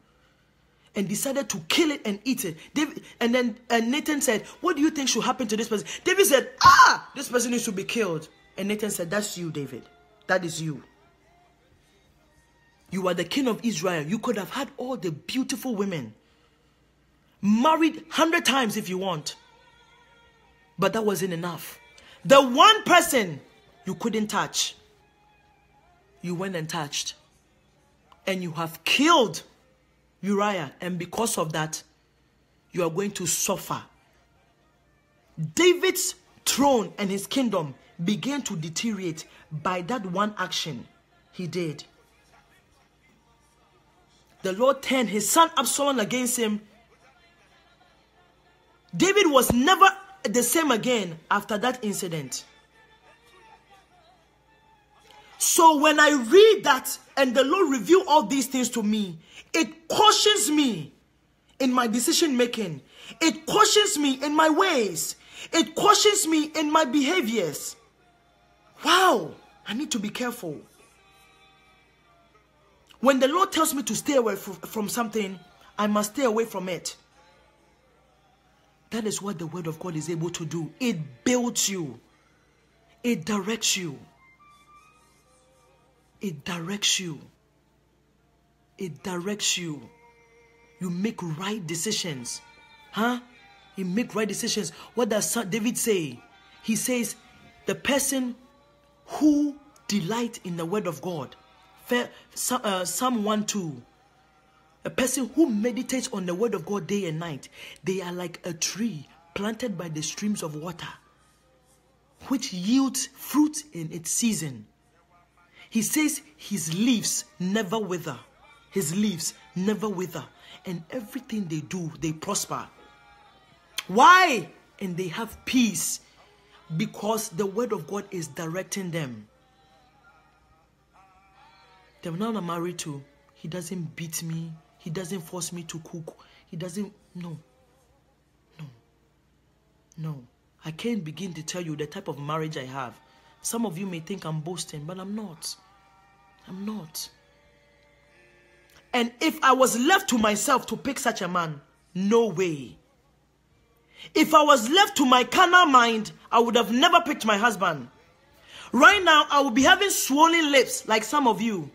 Speaker 2: and decided to kill it and eat it. David, and then and Nathan said, What do you think should happen to this person? David said, Ah, this person needs to be killed. And Nathan said, That's you, David. That is you. You are the king of Israel. You could have had all the beautiful women, married hundred times if you want. But that wasn't enough. The one person you couldn't touch, you went and touched. And you have killed Uriah, and because of that, you are going to suffer. David's throne and his kingdom began to deteriorate by that one action he did. The Lord turned his son Absalom against him. David was never the same again after that incident. So when I read that and the Lord reveal all these things to me, it cautions me in my decision making. It cautions me in my ways. It cautions me in my behaviors. Wow, I need to be careful. When the Lord tells me to stay away from something, I must stay away from it. That is what the Word of God is able to do. It builds you, it directs you, it directs you it directs you. You make right decisions. Huh? You make right decisions. What does David say? He says, the person who delight in the word of God. Uh, Psalm 1 2. A person who meditates on the word of God day and night, they are like a tree planted by the streams of water, which yields fruit in its season. He says his leaves never wither. His leaves never wither, and everything they do, they prosper. Why? And they have peace because the word of God is directing them. The man I'm married to, he doesn't beat me, he doesn't force me to cook, he doesn't. No. No. No. I can't begin to tell you the type of marriage I have. Some of you may think I'm boasting, but I'm not. I'm not. And if I was left to myself to pick such a man, no way. If I was left to my carnal mind, I would have never picked my husband. Right now, I will be having swollen lips like some of you.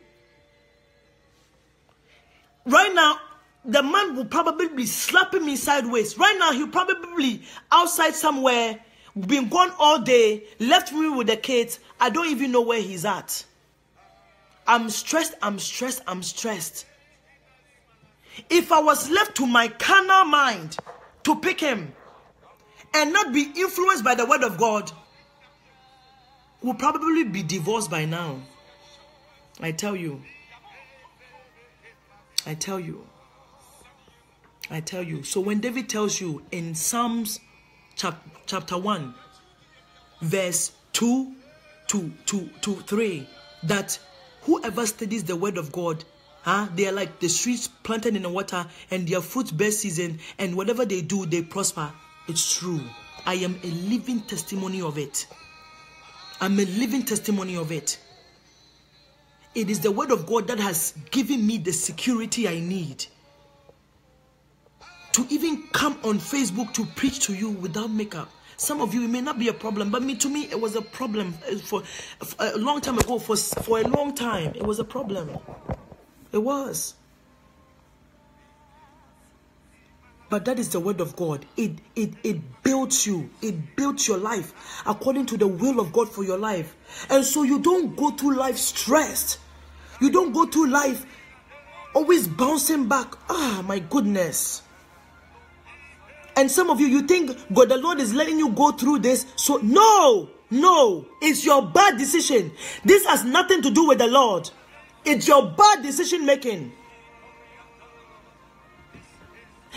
Speaker 2: Right now, the man will probably be slapping me sideways. Right now, he'll probably be outside somewhere, been gone all day, left me with the kids. I don't even know where he's at. I'm stressed, I'm stressed, I'm stressed. If I was left to my carnal mind to pick him and not be influenced by the word of God, we'll probably be divorced by now. I tell you. I tell you. I tell you. So when David tells you in Psalms chap- chapter 1, verse 2 to, to, to 3, that whoever studies the word of God, huh, they are like the trees planted in the water and their fruits bear season, and whatever they do, they prosper. It's true. I am a living testimony of it. I'm a living testimony of it. It is the word of God that has given me the security I need to even come on Facebook to preach to you without makeup. Some of you, it may not be a problem, but me to me, it was a problem for, for a long time ago. For for a long time, it was a problem. It was. But that is the word of God. It it it builds you. It builds your life according to the will of God for your life. And so you don't go through life stressed. You don't go through life always bouncing back. Ah, my goodness. And some of you, you think God, the Lord is letting you go through this. So, no, no, it's your bad decision. This has nothing to do with the Lord. It's your bad decision making.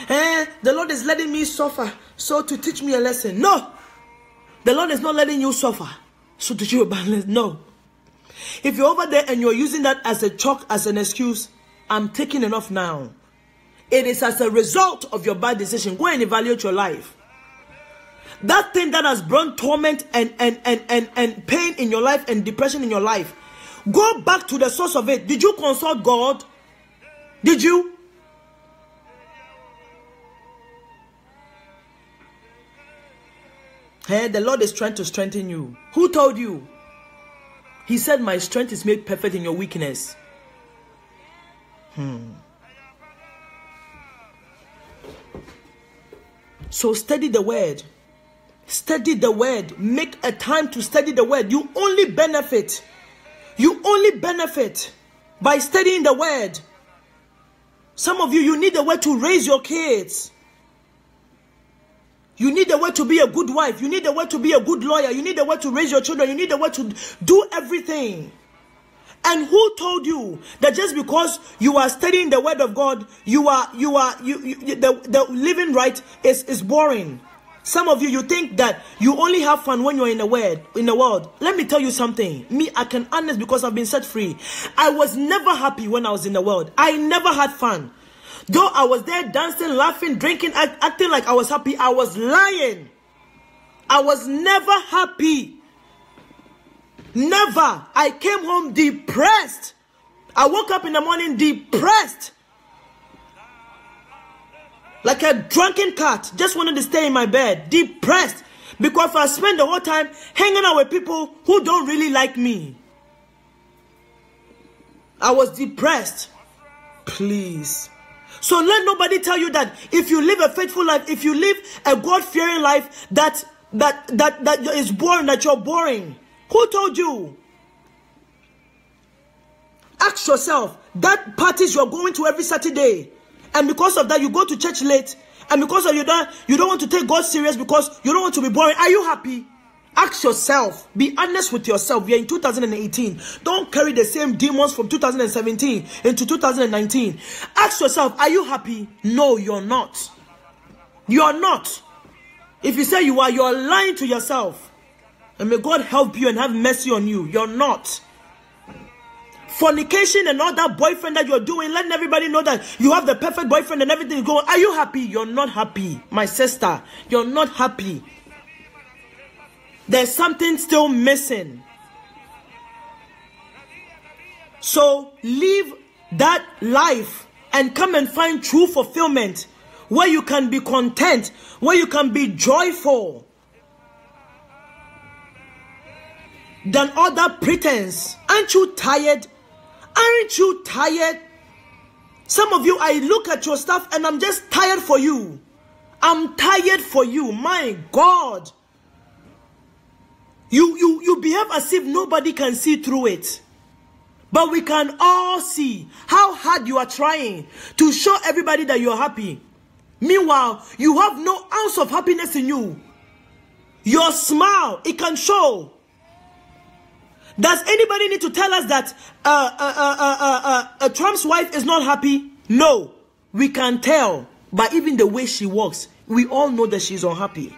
Speaker 2: Eh, the Lord is letting me suffer so to teach me a lesson. No, the Lord is not letting you suffer so to teach you a bad lesson. No. If you're over there and you're using that as a chalk, as an excuse, I'm taking enough now. It is as a result of your bad decision. Go and evaluate your life. That thing that has brought torment and, and, and, and, and pain in your life and depression in your life. Go back to the source of it. Did you consult God? Did you? Hey, the Lord is trying to strengthen you. Who told you? He said, My strength is made perfect in your weakness. Hmm. So study the word. Study the word. Make a time to study the word. You only benefit. You only benefit by studying the word. Some of you, you need the word to raise your kids. You need the word to be a good wife. You need the word to be a good lawyer. You need the word to raise your children. You need the word to do everything. And who told you that just because you are studying the word of God, you are you are you, you the, the living right is is boring. Some of you you think that you only have fun when you're in the word in the world. Let me tell you something. Me, I can honest because I've been set free. I was never happy when I was in the world. I never had fun. Though I was there dancing, laughing, drinking, act, acting like I was happy, I was lying. I was never happy. Never. I came home depressed. I woke up in the morning depressed. Like a drunken cat. Just wanted to stay in my bed. Depressed. Because I spent the whole time hanging out with people who don't really like me. I was depressed. Please. So let nobody tell you that if you live a faithful life, if you live a God-fearing life, that that that that is boring, that you're boring. Who told you? Ask yourself that parties you're going to every Saturday, and because of that you go to church late, and because of you that you don't want to take God serious because you don't want to be boring. Are you happy? Ask yourself, be honest with yourself. We are in 2018. Don't carry the same demons from 2017 into 2019. Ask yourself, are you happy? No, you're not. You're not. If you say you are, you're lying to yourself. And may God help you and have mercy on you. You're not. Fornication and all that boyfriend that you're doing, letting everybody know that you have the perfect boyfriend and everything is going. Are you happy? You're not happy, my sister. You're not happy. There's something still missing. So leave that life and come and find true fulfillment where you can be content, where you can be joyful. Than other pretense. Aren't you tired? Aren't you tired? Some of you, I look at your stuff and I'm just tired for you. I'm tired for you. My God. You, you, you behave as if nobody can see through it. But we can all see how hard you are trying to show everybody that you're happy. Meanwhile, you have no ounce of happiness in you. Your smile, it can show. Does anybody need to tell us that uh, uh, uh, uh, Trump's wife is not happy? No. We can tell by even the way she walks. We all know that she's unhappy.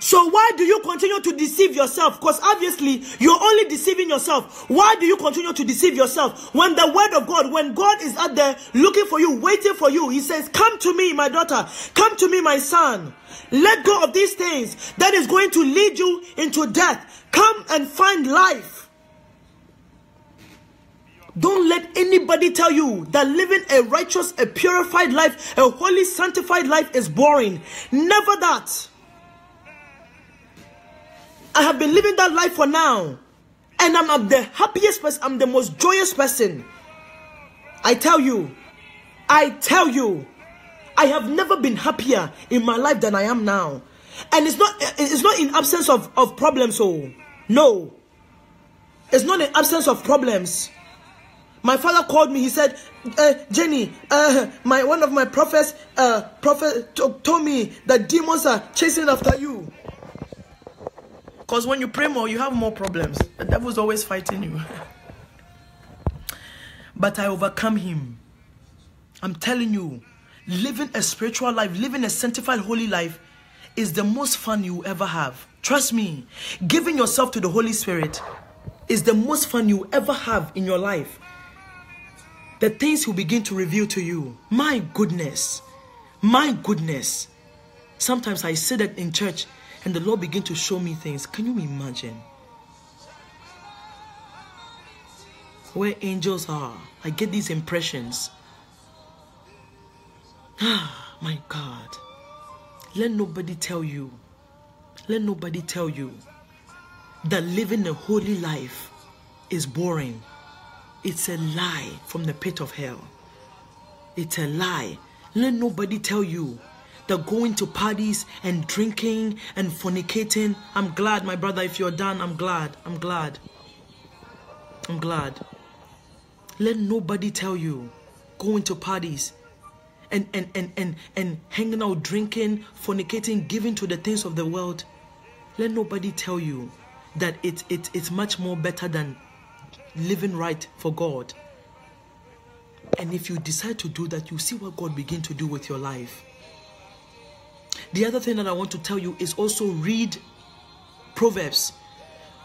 Speaker 2: So why do you continue to deceive yourself? Because obviously you're only deceiving yourself. Why do you continue to deceive yourself? When the word of God, when God is out there looking for you, waiting for you, he says, come to me, my daughter. Come to me, my son. Let go of these things that is going to lead you into death. Come and find life. Don't let anybody tell you that living a righteous, a purified life, a holy, sanctified life is boring. Never that. I have been living that life for now. And I'm the happiest person. I'm the most joyous person. I tell you. I tell you. I have never been happier in my life than I am now. And it's not it's not in absence of, of problems, oh no. It's not in absence of problems. My father called me. He said, uh, "Jenny, uh, my one of my prophets, uh, prophet told me that demons are chasing after you." Because when you pray more, you have more problems. The devil's always fighting you. but I overcome him. I'm telling you, living a spiritual life, living a sanctified, holy life is the most fun you ever have. Trust me, giving yourself to the Holy Spirit is the most fun you ever have in your life. The things will begin to reveal to you. My goodness. My goodness. Sometimes I say that in church and the Lord began to show me things. Can you imagine? Where angels are, I get these impressions. Ah, (sighs) my God. Let nobody tell you, let nobody tell you that living a holy life is boring. It's a lie from the pit of hell. It's a lie. Let nobody tell you they're going to parties and drinking and fornicating. I'm glad, my brother, if you're done, I'm glad. I'm glad. I'm glad. Let nobody tell you going to parties and and and and, and hanging out, drinking, fornicating, giving to the things of the world. Let nobody tell you that it, it, it's much more better than living right for God. And if you decide to do that, you see what God begin to do with your life. The other thing that I want to tell you is also read Proverbs.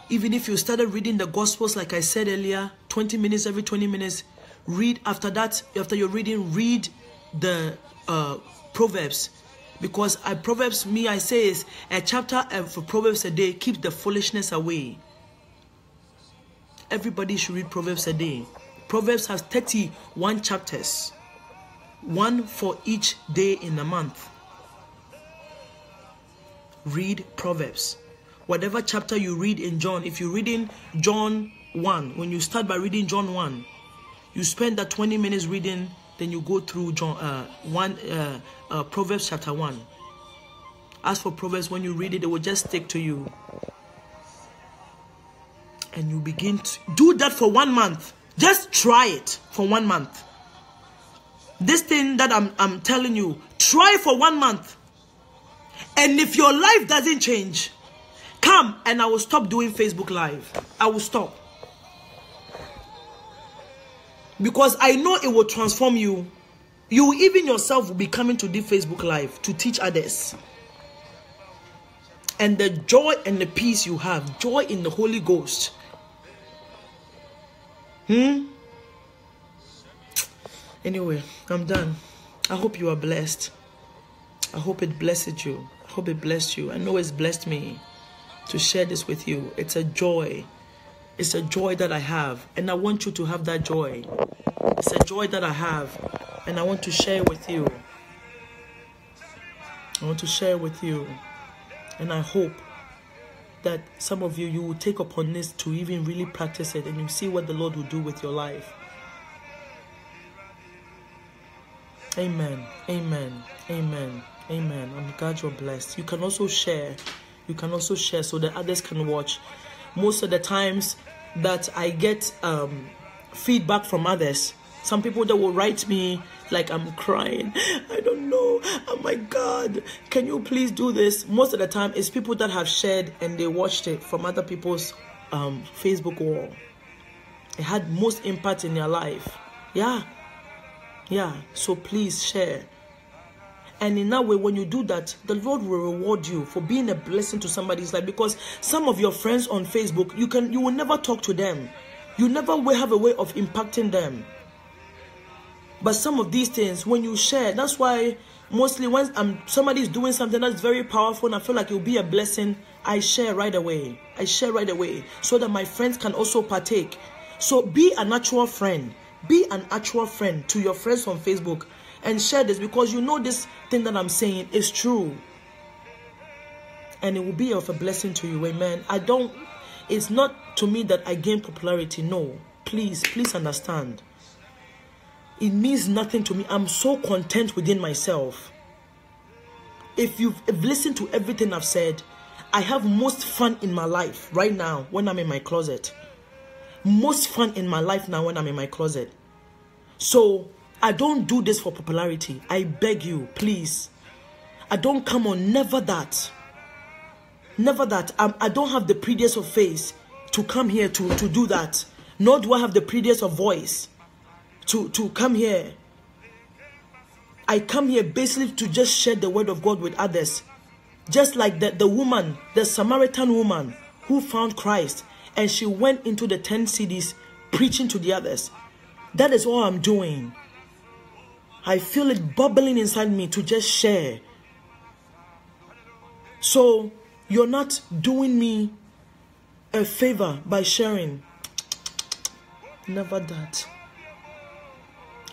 Speaker 2: Even if you started reading the Gospels, like I said earlier, 20 minutes every 20 minutes, read after that, after you're reading, read the uh, Proverbs. Because I Proverbs, me, I say is a chapter for Proverbs a day keeps the foolishness away. Everybody should read Proverbs a day. Proverbs has 31 chapters, one for each day in a month read Proverbs. Whatever chapter you read in John, if you're reading John 1, when you start by reading John 1, you spend that 20 minutes reading, then you go through John uh, 1 uh, uh, Proverbs chapter 1. As for Proverbs, when you read it, it will just stick to you. And you begin to do that for one month. Just try it for one month. This thing that I'm, I'm telling you, try for one month. And if your life doesn't change, come and I will stop doing Facebook Live. I will stop. Because I know it will transform you. You even yourself will be coming to the Facebook Live to teach others. And the joy and the peace you have, joy in the Holy Ghost. Hmm? Anyway, I'm done. I hope you are blessed. I hope it blessed you. I hope it blessed you. I know it's blessed me to share this with you. It's a joy. It's a joy that I have. And I want you to have that joy. It's a joy that I have. And I want to share with you. I want to share with you. And I hope
Speaker 1: that some of you you will take upon this to even really practice it and you see what the Lord will do with your life. Amen. Amen. Amen. Amen. I'm glad you're blessed. You can also share. You can also share so that others can watch. Most of the times that I get um, feedback from others, some people that will write me like I'm crying. (laughs) I don't know. Oh my God. Can you please do this? Most of the time, it's people that have shared and they watched it from other people's um, Facebook wall. It had most impact in their life. Yeah. Yeah. So please share. And in that way, when you do that, the Lord will reward you for being a blessing to somebody's life. Because some of your friends on Facebook, you can you will never talk to them. You never will have a way of impacting them. But some of these things, when you share, that's why mostly when um, somebody is doing something that's very powerful and I feel like it will be a blessing, I share right away. I share right away so that my friends can also partake. So be a natural friend. Be an actual friend to your friends on Facebook and share this because you know this thing that I'm saying is true. And it will be of a blessing to you. Amen. I don't, it's not to me that I gain popularity. No. Please, please understand it means nothing to me. I'm so content within myself. If you've listened to everything I've said, I have most fun in my life right now when I'm in my closet. Most fun in my life now when I'm in my closet. So I don't do this for popularity. I beg you, please. I don't come on, never that. Never that. I'm, I do not have the prettiest of face to come here to, to do that. Nor do I have the prettiest of voice to, to come here. I come here basically to just share the word of God with others. Just like the, the woman, the Samaritan woman who found Christ and she went into the 10 cities preaching to the others. That is all I'm doing. I feel it bubbling inside me to just share. So you're not doing me a favor by sharing. Never that.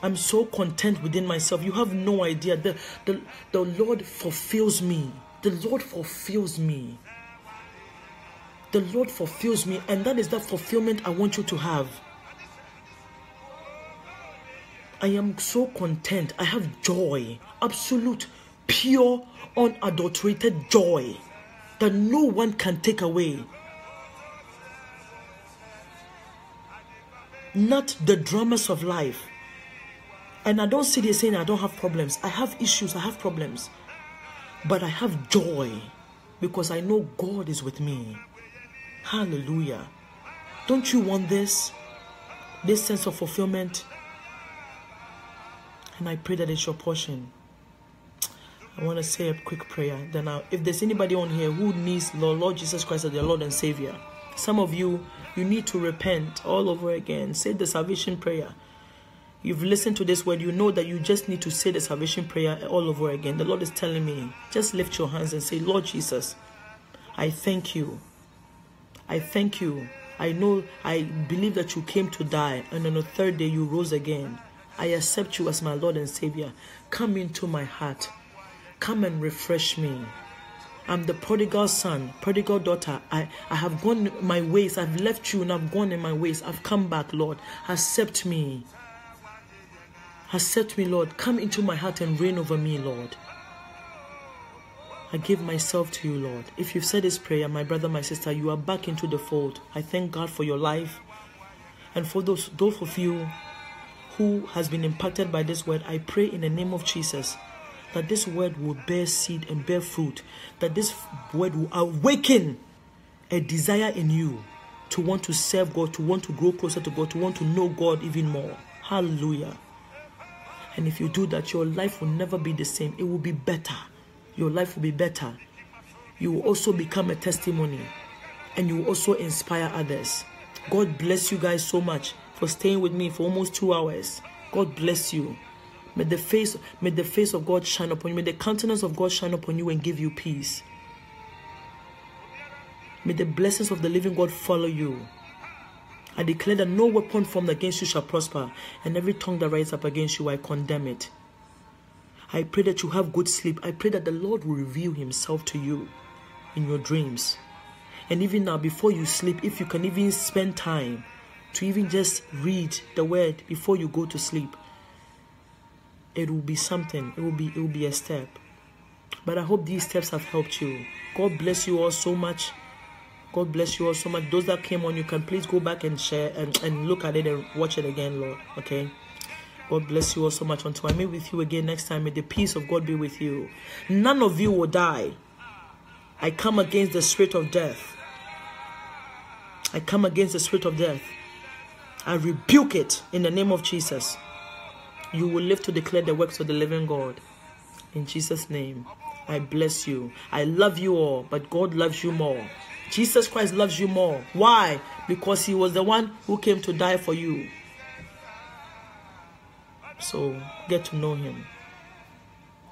Speaker 1: I'm so content within myself. You have no idea. The, the, the Lord fulfills me. The Lord fulfills me. The Lord fulfills me, and that is that fulfillment I want you to have. I am so content. I have joy, absolute, pure, unadulterated joy that no one can take away. Not the dramas of life and I don't sit here saying I don't have problems. I have issues, I have problems. But I have joy because I know God is with me. Hallelujah. Don't you want this? This sense of fulfillment? And I pray that it's your portion. I want to say a quick prayer. Then, I'll, if there's anybody on here who needs Lord, Lord Jesus Christ as their Lord and Savior, some of you, you need to repent all over again. Say the salvation prayer you've listened to this word, you know that you just need to say the salvation prayer all over again. The Lord is telling me, just lift your hands and say, Lord Jesus, I thank you. I thank you. I know, I believe that you came to die, and on the third day you rose again. I accept you as my Lord and Savior. Come into my heart. Come and refresh me. I'm the prodigal son, prodigal daughter. I, I have gone my ways. I've left you and I've gone in my ways. I've come back, Lord. Accept me. Accept me, Lord. Come into my heart and reign over me, Lord. I give myself to you, Lord. If you've said this prayer, my brother, my sister, you are back into the fold. I thank God for your life. And for those, those of you who has been impacted by this word, I pray in the name of Jesus that this word will bear seed and bear fruit. That this word will awaken a desire in you to want to serve God, to want to grow closer to God, to want to know God even more. Hallelujah. And if you do that, your life will never be the same. It will be better. Your life will be better. You will also become a testimony and you will also inspire others. God bless you guys so much for staying with me for almost two hours. God bless you. May the face, may the face of God shine upon you. May the countenance of God shine upon you and give you peace. May the blessings of the living God follow you. I declare that no weapon formed against you shall prosper, and every tongue that rises up against you, I condemn it. I pray that you have good sleep. I pray that the Lord will reveal Himself to you in your dreams.
Speaker 2: And even now, before you sleep, if you can even spend time to even just read the word before you go to sleep, it will be something. It will be it will be a step. But I hope these steps have helped you. God bless you all so much. God bless you all so much. Those that came on, you can please go back and share and, and look at it and watch it again, Lord. Okay. God bless you all so much. Until I meet with you again next time, may the peace of God be with you. None of you will die. I come against the spirit of death. I come against the spirit of death. I rebuke it in the name of Jesus. You will live to declare the works of the living God. In Jesus' name, I bless you. I love you all, but God loves you more. Jesus Christ loves you more. Why? Because he was the one who came to die for you. So get to know him.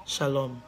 Speaker 2: Shalom.